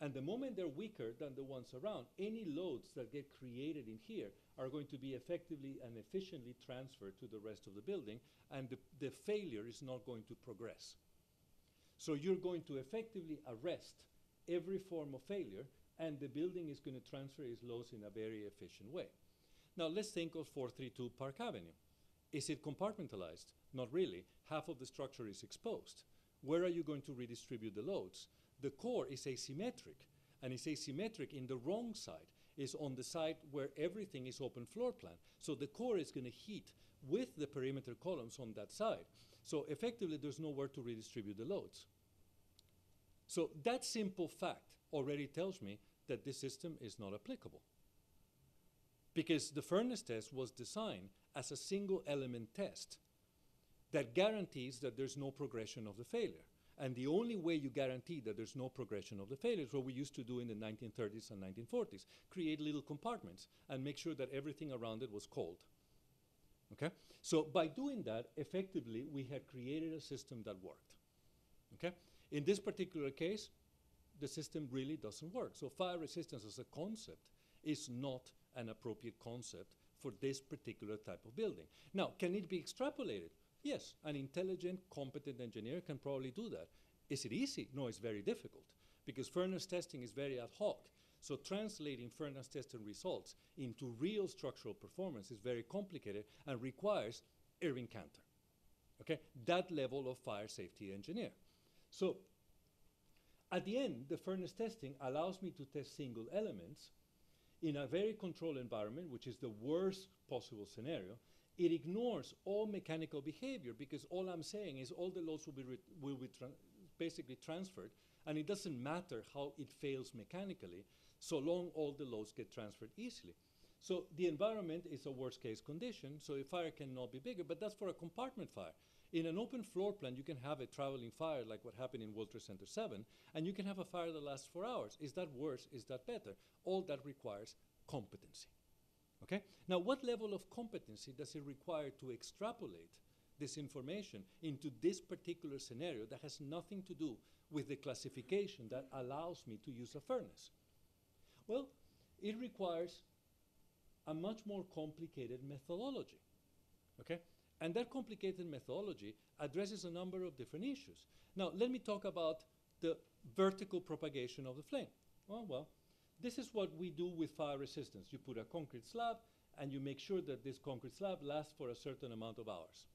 And the moment they're weaker than the ones around, any loads that get created in here are going to be effectively and efficiently transferred to the rest of the building, and the, the failure is not going to progress. So you're going to effectively arrest every form of failure, and the building is going to transfer its loads in a very efficient way. Now let's think of 432 Park Avenue. Is it compartmentalized? Not really. Half of the structure is exposed. Where are you going to redistribute the loads? The core is asymmetric, and it's asymmetric in the wrong side, is on the side where everything is open floor plan. So the core is going to heat with the perimeter columns on that side. So effectively, there's nowhere to redistribute the loads. So that simple fact already tells me that this system is not applicable. Because the furnace test was designed as a single element test that guarantees that there's no progression of the failure. And the only way you guarantee that there's no progression of the failure is what we used to do in the 1930s and 1940s create little compartments and make sure that everything around it was cold. Okay? So by doing that, effectively, we had created a system that worked. Okay? In this particular case, the system really doesn't work. So fire resistance as a concept is not an appropriate concept for this particular type of building. Now, can it be extrapolated? Yes, an intelligent, competent engineer can probably do that. Is it easy? No, it's very difficult because furnace testing is very ad hoc. So translating furnace testing results into real structural performance is very complicated and requires Irwin Cantor. Okay, that level of fire safety engineer. So at the end, the furnace testing allows me to test single elements in a very controlled environment, which is the worst possible scenario, it ignores all mechanical behavior because all I'm saying is all the loads will be, will be tra basically transferred, and it doesn't matter how it fails mechanically, so long all the loads get transferred easily. So the environment is a worst case condition, so a fire cannot be bigger, but that's for a compartment fire. In an open floor plan, you can have a traveling fire like what happened in World Trade Center 7, and you can have a fire that lasts four hours. Is that worse? Is that better? All that requires competency. Okay? Now, what level of competency does it require to extrapolate this information into this particular scenario that has nothing to do with the classification that allows me to use a furnace? Well, it requires a much more complicated methodology. Okay? And that complicated methodology addresses a number of different issues. Now, let me talk about the vertical propagation of the flame. Well, well, this is what we do with fire resistance. You put a concrete slab and you make sure that this concrete slab lasts for a certain amount of hours.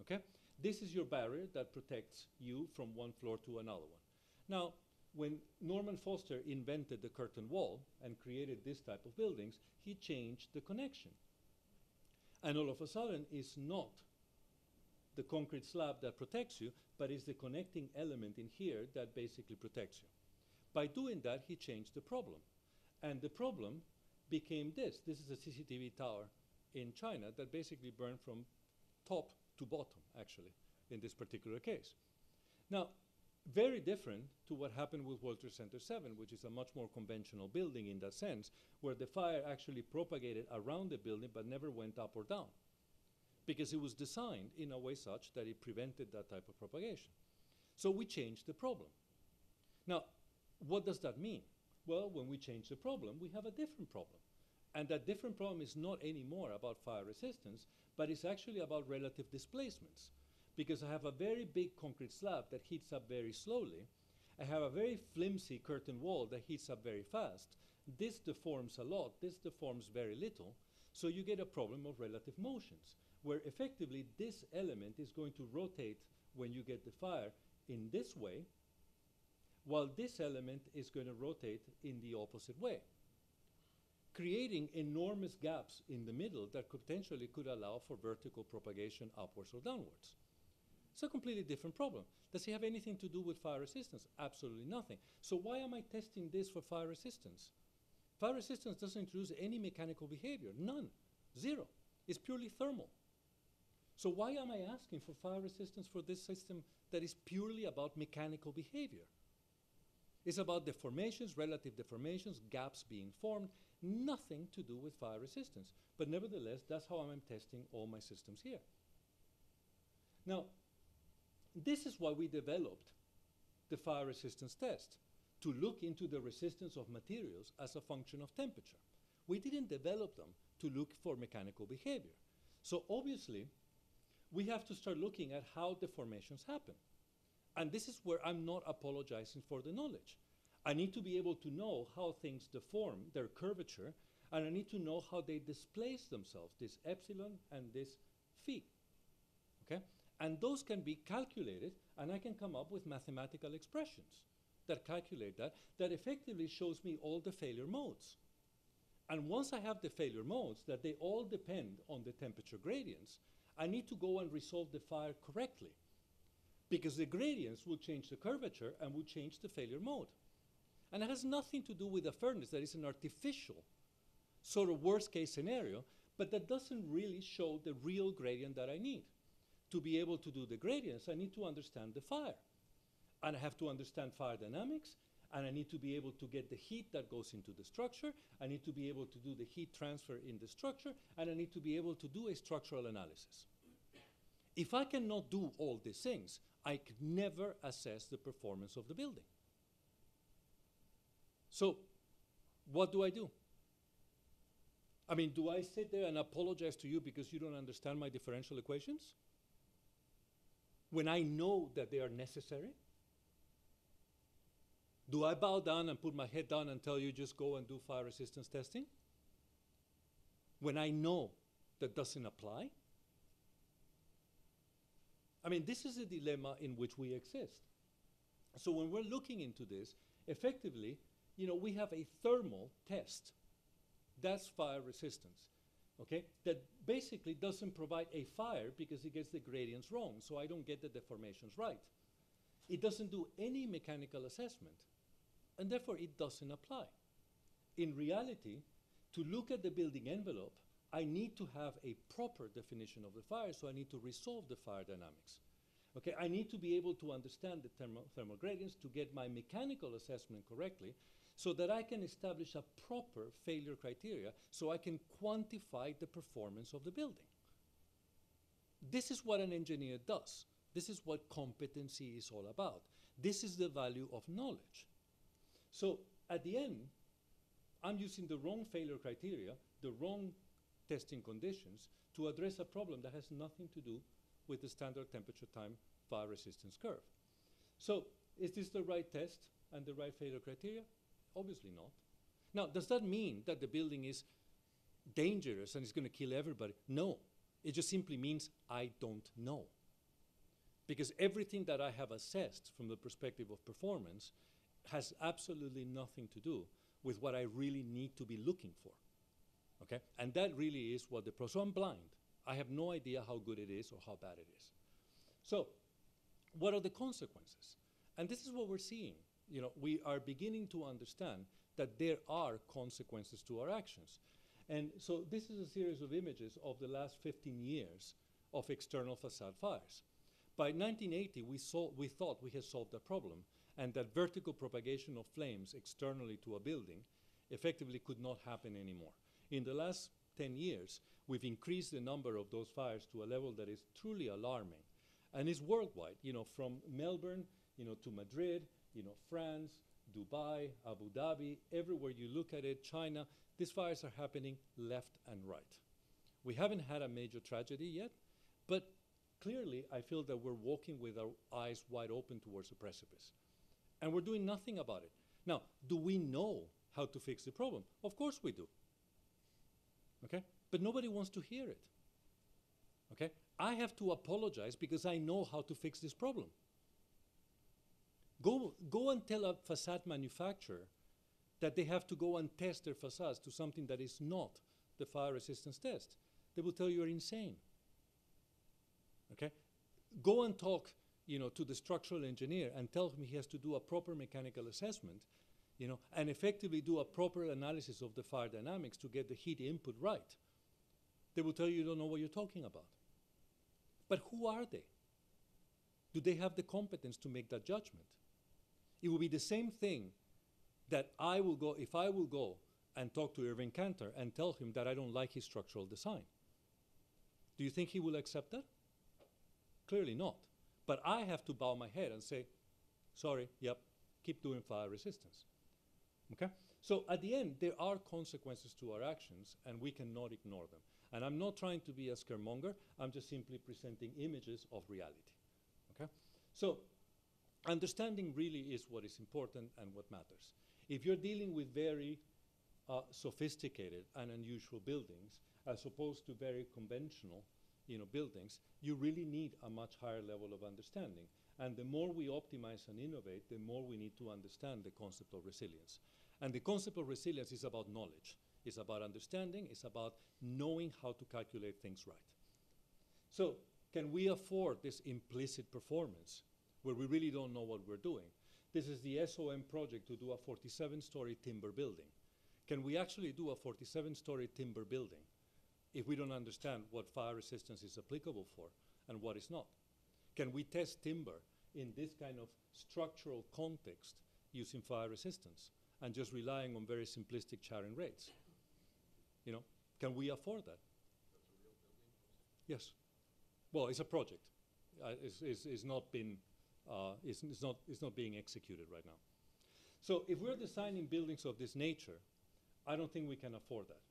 Okay? This is your barrier that protects you from one floor to another one. Now, when Norman Foster invented the curtain wall and created this type of buildings, he changed the connection. And all of a sudden, it's not the concrete slab that protects you, but it's the connecting element in here that basically protects you. By doing that, he changed the problem. And the problem became this. This is a CCTV tower in China that basically burned from top to bottom, actually, in this particular case. Now, very different to what happened with Trade Center 7, which is a much more conventional building in that sense, where the fire actually propagated around the building but never went up or down. Because it was designed in a way such that it prevented that type of propagation. So we changed the problem. Now, what does that mean? Well, when we change the problem, we have a different problem. And that different problem is not anymore about fire resistance, but it's actually about relative displacements. Because I have a very big concrete slab that heats up very slowly. I have a very flimsy curtain wall that heats up very fast. This deforms a lot, this deforms very little. So you get a problem of relative motions, where effectively this element is going to rotate when you get the fire in this way, while this element is going to rotate in the opposite way, creating enormous gaps in the middle that potentially could allow for vertical propagation upwards or downwards. It's a completely different problem. Does it have anything to do with fire resistance? Absolutely nothing. So why am I testing this for fire resistance? Fire resistance doesn't introduce any mechanical behavior, none, zero. It's purely thermal. So why am I asking for fire resistance for this system that is purely about mechanical behavior? It's about deformations, relative deformations, gaps being formed, nothing to do with fire resistance. But nevertheless, that's how I'm testing all my systems here. Now, this is why we developed the fire resistance test. to look into the resistance of materials as a function of temperature. We didn't develop them to look for mechanical behavior. So obviously, we have to start looking at how deformations happen. And this is where I'm not apologizing for the knowledge. I need to be able to know how things deform, their curvature, and I need to know how they displace themselves, this epsilon and this phi. Okay? And those can be calculated, and I can come up with mathematical expressions that calculate that, that effectively shows me all the failure modes. And once I have the failure modes, that they all depend on the temperature gradients, I need to go and resolve the fire correctly. Because the gradients will change the curvature and will change the failure mode. And it has nothing to do with a furnace that is an artificial sort of worst case scenario, but that doesn't really show the real gradient that I need. To be able to do the gradients, I need to understand the fire. And I have to understand fire dynamics, and I need to be able to get the heat that goes into the structure. I need to be able to do the heat transfer in the structure, and I need to be able to do a structural analysis. If I cannot do all these things, I could never assess the performance of the building. So, what do I do? I mean, do I sit there and apologize to you because you don't understand my differential equations? When I know that they are necessary? Do I bow down and put my head down and tell you just go and do fire resistance testing? When I know that doesn't apply? I mean, this is a dilemma in which we exist. So when we're looking into this, effectively, you know, we have a thermal test. That's fire resistance, okay? That basically doesn't provide a fire because it gets the gradients wrong, so I don't get the deformations right. It doesn't do any mechanical assessment, and therefore it doesn't apply. In reality, to look at the building envelope, I need to have a proper definition of the fire, so I need to resolve the fire dynamics. Okay, I need to be able to understand the thermal, thermal gradients to get my mechanical assessment correctly so that I can establish a proper failure criteria so I can quantify the performance of the building. This is what an engineer does. This is what competency is all about. This is the value of knowledge. So at the end, I'm using the wrong failure criteria, the wrong testing conditions to address a problem that has nothing to do with the standard temperature time fire resistance curve. So is this the right test and the right failure criteria? Obviously not. Now, does that mean that the building is dangerous and it's going to kill everybody? No. It just simply means I don't know. Because everything that I have assessed from the perspective of performance has absolutely nothing to do with what I really need to be looking for. Okay? And that really is what the pro. So I'm blind. I have no idea how good it is or how bad it is. So, what are the consequences? And this is what we're seeing. You know, we are beginning to understand that there are consequences to our actions. And so this is a series of images of the last 15 years of external facade fires. By 1980, we, saw, we thought we had solved the problem and that vertical propagation of flames externally to a building effectively could not happen anymore. In the last 10 years, we've increased the number of those fires to a level that is truly alarming. And it's worldwide, you know, from Melbourne, you know, to Madrid, you know, France, Dubai, Abu Dhabi, everywhere you look at it, China, these fires are happening left and right. We haven't had a major tragedy yet, but clearly I feel that we're walking with our eyes wide open towards a precipice. And we're doing nothing about it. Now, do we know how to fix the problem? Of course we do. Okay? But nobody wants to hear it. Okay? I have to apologize because I know how to fix this problem. Go, go and tell a facade manufacturer that they have to go and test their facades to something that is not the fire resistance test. They will tell you you're insane. Okay? Go and talk you know, to the structural engineer and tell him he has to do a proper mechanical assessment you know, and effectively do a proper analysis of the fire dynamics to get the heat input right. They will tell you you don't know what you're talking about. But who are they? Do they have the competence to make that judgment? It will be the same thing that I will go, if I will go and talk to Irwin Cantor and tell him that I don't like his structural design. Do you think he will accept that? Clearly not. But I have to bow my head and say, sorry, yep, keep doing fire resistance. Okay? So at the end, there are consequences to our actions, and we cannot ignore them. And I'm not trying to be a scaremonger, I'm just simply presenting images of reality. Okay? So understanding really is what is important and what matters. If you're dealing with very uh, sophisticated and unusual buildings, as opposed to very conventional you know, buildings, you really need a much higher level of understanding. And the more we optimize and innovate, the more we need to understand the concept of resilience. And the concept of resilience is about knowledge. It's about understanding. It's about knowing how to calculate things right. So can we afford this implicit performance where we really don't know what we're doing? This is the SOM project to do a 47-story timber building. Can we actually do a 47-story timber building if we don't understand what fire resistance is applicable for and what is not? Can we test timber in this kind of structural context using fire resistance and just relying on very simplistic charring rates? You know, can we afford that? Yes. Well, it's a project. Uh, it's, it's, it's not been, uh, it's, it's not, it's not being executed right now. So if we're designing buildings of this nature, I don't think we can afford that.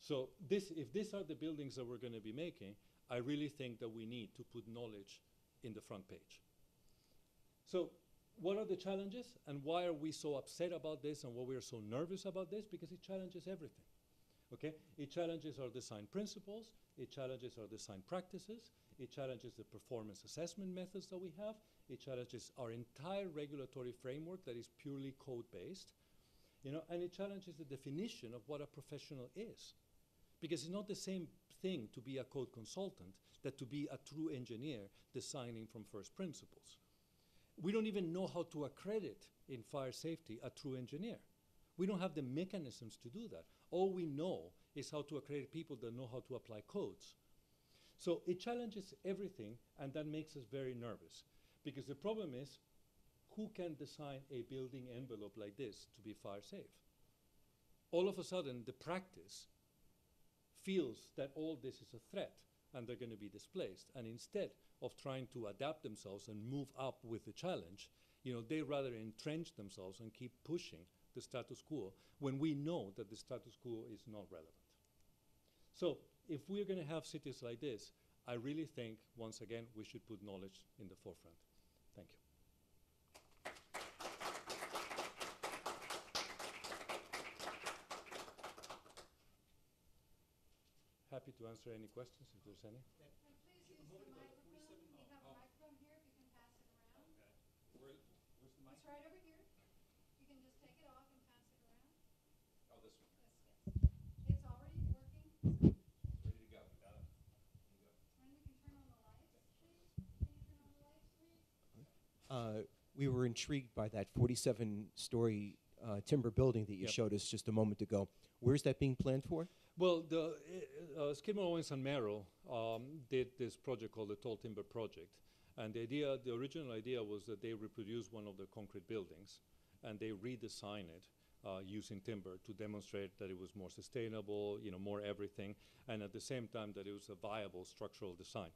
So this, if these are the buildings that we're going to be making, I really think that we need to put knowledge in the front page. So what are the challenges and why are we so upset about this and why we are so nervous about this? Because it challenges everything. Okay? It challenges our design principles, it challenges our design practices, it challenges the performance assessment methods that we have, it challenges our entire regulatory framework that is purely code-based, you know, and it challenges the definition of what a professional is. Because it's not the same thing to be a code consultant that to be a true engineer designing from first principles. We don't even know how to accredit in fire safety a true engineer. We don't have the mechanisms to do that. All we know is how to accredit people that know how to apply codes. So it challenges everything, and that makes us very nervous. Because the problem is, who can design a building envelope like this to be fire safe? All of a sudden, the practice feels that all this is a threat and they're going to be displaced. And instead of trying to adapt themselves and move up with the challenge, you know, they rather entrench themselves and keep pushing the status quo when we know that the status quo is not relevant. So if we're going to have cities like this, I really think, once again, we should put knowledge in the forefront. Thank you. Happy to answer any questions if there's any.
And please the microphone. We have a microphone here, if you can pass it around.
Where, where's the mic?
It's right over here. You can just take it off and pass it around.
Oh, this one.
Yes, yes. It's already working. so
Ready to go. Got it.
When we can turn on the lights, please. Can you turn on the lights, please?
Uh, we were intrigued by that 47-story uh, timber building that you
Yep.
showed us just a moment ago. Where's that being planned for?
Well, the uh, uh, Skidmore, Owings and Merrill um, did this project called the Tall Timber Project, and the idea, the original idea was that they reproduce one of the concrete buildings, and they redesign it uh, using timber to demonstrate that it was more sustainable, you know, more everything, and at the same time that it was a viable structural design.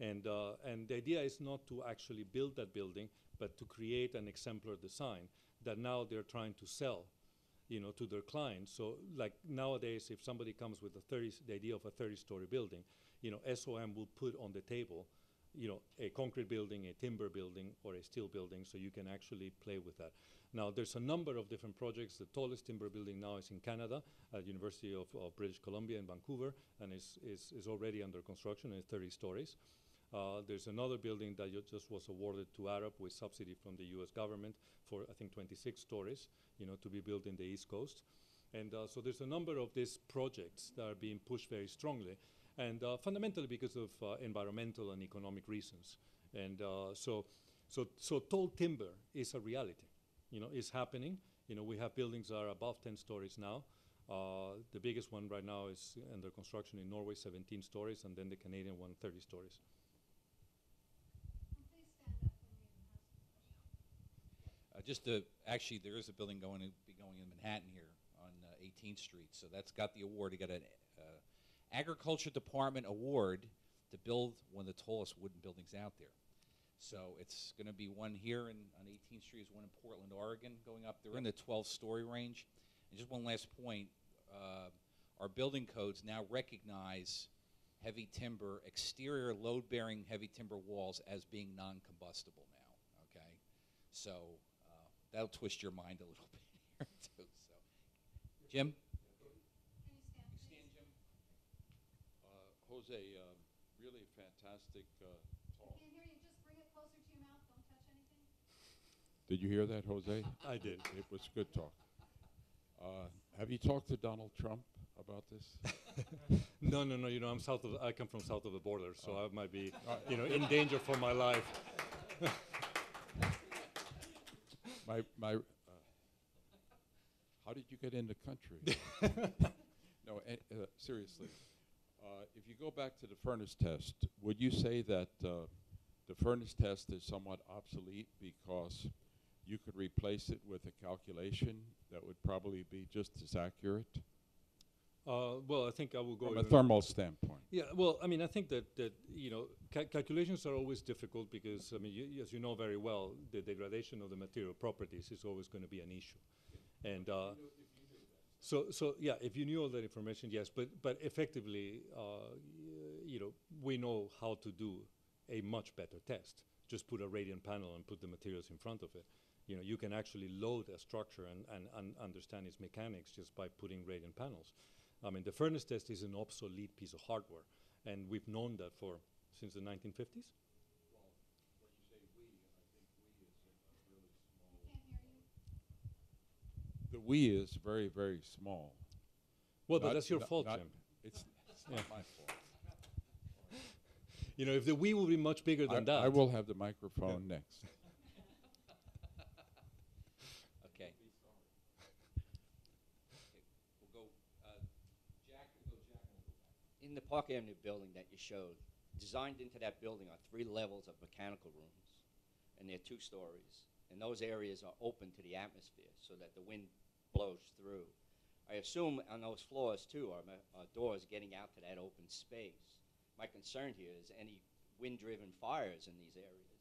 And, uh, and the idea is not to actually build that building, but to create an exemplar design that now they're trying to sell you know, to their clients. So like nowadays, if somebody comes with a 30, the idea of a 30-story building, you know, SOM will put on the table, you know, a concrete building, a timber building, or a steel building, so you can actually play with that. Now, there's a number of different projects. The tallest timber building now is in Canada, at University of, of British Columbia in Vancouver, and is, is, is already under construction, and it's 30 stories. Uh, there's another building that just was awarded to Arup with subsidy from the U.S. government for I think 26 stories, you know, to be built in the East Coast. And uh, so there's a number of these projects that are being pushed very strongly, and uh, fundamentally because of uh, environmental and economic reasons. And uh, so, so, so tall timber is a reality. You know, it's happening. You know, we have buildings that are above 10 stories now. Uh, the biggest one right now is under construction in Norway, 17 stories, and then the Canadian one, 30 stories.
And please stand up when you ask the question.
Uh, just to, actually, there is a building going to be going in Manhattan here on uh, 18th Street. So that's got the award. It got an uh, Agriculture Department award to build one of the tallest wooden buildings out there. So it's going to be one here in, on 18th Street, is one in Portland, Oregon, going up. They're in the 12-story range. And just one last point, uh, our building codes now recognize heavy timber, exterior load-bearing heavy timber walls as being non-combustible now, okay? So that'll twist your mind a little bit here, too, so. Jim?
Can you stand, please?
Stand, Jim.
Uh, Jose, um, really fantastic uh, talk.
Can't hear you, just bring it closer to your mouth, don't touch anything.
Did you hear that, Jose?
I did.
It was good talk. Uh, Have you talked to Donald Trump about this?
No, no, no. You know, I'm south of. I come from south of the border, so I might be, you know, in danger for my life.
My, my, uh, how did you get in the country? No, eh, uh, seriously. Uh, If you go back to the furnace test, would you say that uh, the furnace test is somewhat obsolete because you could replace it with a calculation that would probably be just as accurate
Uh, well, I think I will go.
from a thermal standpoint?
Yeah, well, I mean, I think that, that you know, ca- calculations are always difficult because, I mean, you, as you know very well, the degradation of the material properties is always going to be an issue. And uh, so, so yeah, if you knew all that information, yes, but but effectively, uh, you know, we know how to do a much better test. Just put a radiant panel and put the materials in front of it. You know, you can actually load a structure and, and, and understand its mechanics just by putting radiant panels. I mean, the furnace test is an obsolete piece of hardware, and we've known that for since the 1950s.
Can't hear you.
The we is very, very small.
Well, but that's your
not-
fault,
not-
Jim.
It's, it's not my fault.
You know, if the we will be much bigger
I,
than that.
I will have the microphone next.
Okay. Okay, We'll go, uh, Jack, we'll go Jack, and we'll go back.
In the Park Avenue building that you showed, designed into that building are three levels of mechanical rooms, and they're two stories. And those areas are open to the atmosphere so that the wind blows through. I assume on those floors too are, are doors getting out to that open space. My concern here is any wind-driven fires in these areas.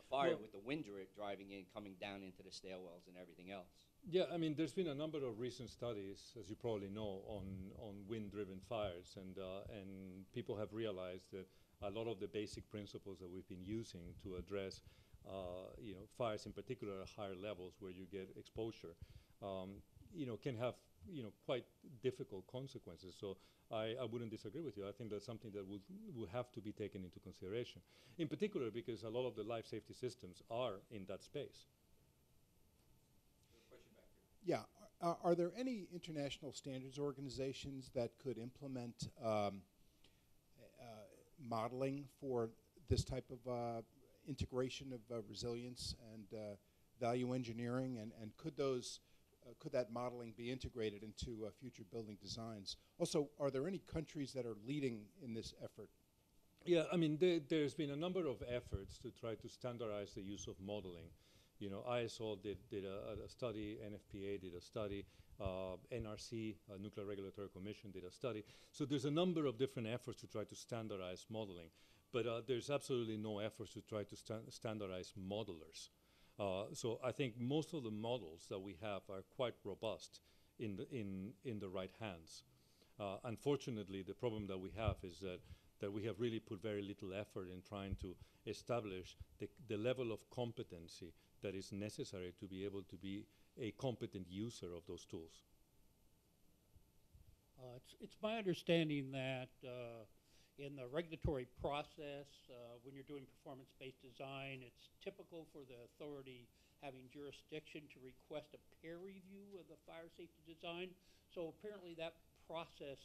A fire
Well-
with the wind dri- driving in, coming down into the stairwells and everything else.
Yeah, I mean, there's been a number of recent studies, as you probably know, on, on wind-driven fires, and, uh, and people have realized that a lot of the basic principles that we've been using to address, uh, you know, fires in particular at higher levels where you get exposure, um, you know, can have, you know, quite difficult consequences. So I, I wouldn't disagree with you. I think that's something that would, would have to be taken into consideration, in particular because a lot of the life safety systems are in that space.
Yeah. Are, are there any international standards organizations that could implement um, uh, modeling for this type of uh, integration of uh, resilience and uh, value engineering? And, and could those uh, could that modeling be integrated into uh, future building designs? Also, are there any countries that are leading in this effort?
Yeah, I mean, there, there's been a number of efforts to try to standardize the use of modeling. You know, ISO did, did a, a study, NFPA did a study, uh, NRC, uh, Nuclear Regulatory Commission, did a study. So there's a number of different efforts to try to standardize modeling, but uh, there's absolutely no efforts to try to stan- standardize modelers. Uh, so I think most of the models that we have are quite robust in the, in, in the right hands. Uh, unfortunately, the problem that we have is that, that we have really put very little effort in trying to establish the, the level of competency that is necessary to be able to be a competent user of those tools.
Uh, It's, it's my understanding that uh, in the regulatory process, uh, when you're doing performance-based design, it's typical for the authority having jurisdiction to request a peer review of the fire safety design. So apparently that process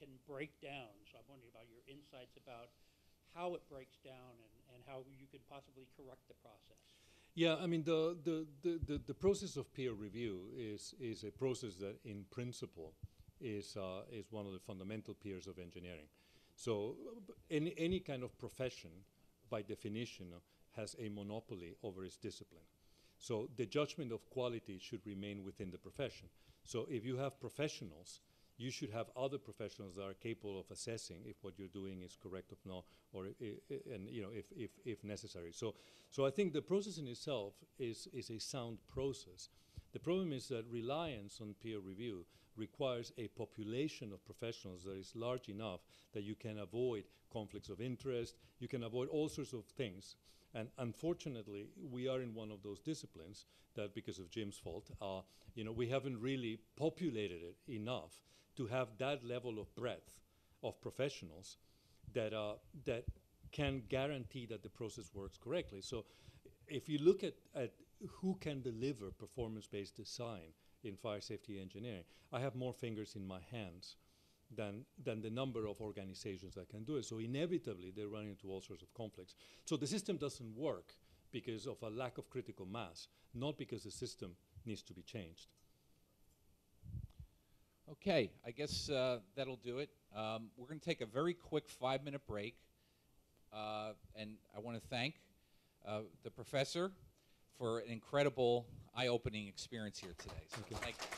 can break down. So I'm wondering about your insights about how it breaks down and, and how you could possibly correct the process.
Yeah, I mean, the, the, the, the, the process of peer review is, is a process that, in principle, is, uh, is one of the fundamental peers of engineering. So, any, any kind of profession, by definition, has a monopoly over its discipline. So, the judgment of quality should remain within the profession. So, if you have professionals you should have other professionals that are capable of assessing if what you're doing is correct or not, or and you know if, if, if necessary. So, so I think the process in itself is is a sound process. The problem is that reliance on peer review requires a population of professionals that is large enough that you can avoid conflicts of interest, you can avoid all sorts of things. And unfortunately, we are in one of those disciplines that, because of Jim's fault, uh, you know, we haven't really populated it enough to have that level of breadth of professionals that uh, that can guarantee that the process works correctly. So, if you look at, at who can deliver performance-based design in fire safety engineering, I have more fingers in my hands than than the number of organizations that can do it. So inevitably, they run into all sorts of conflicts. So the system doesn't work because of a lack of critical mass, not because the system needs to be changed.
Okay, I guess uh, that'll do it. Um, we're going to take a very quick five minute break. Uh, and I want to thank uh, the professor for an incredible eye opening experience here today. So thank you.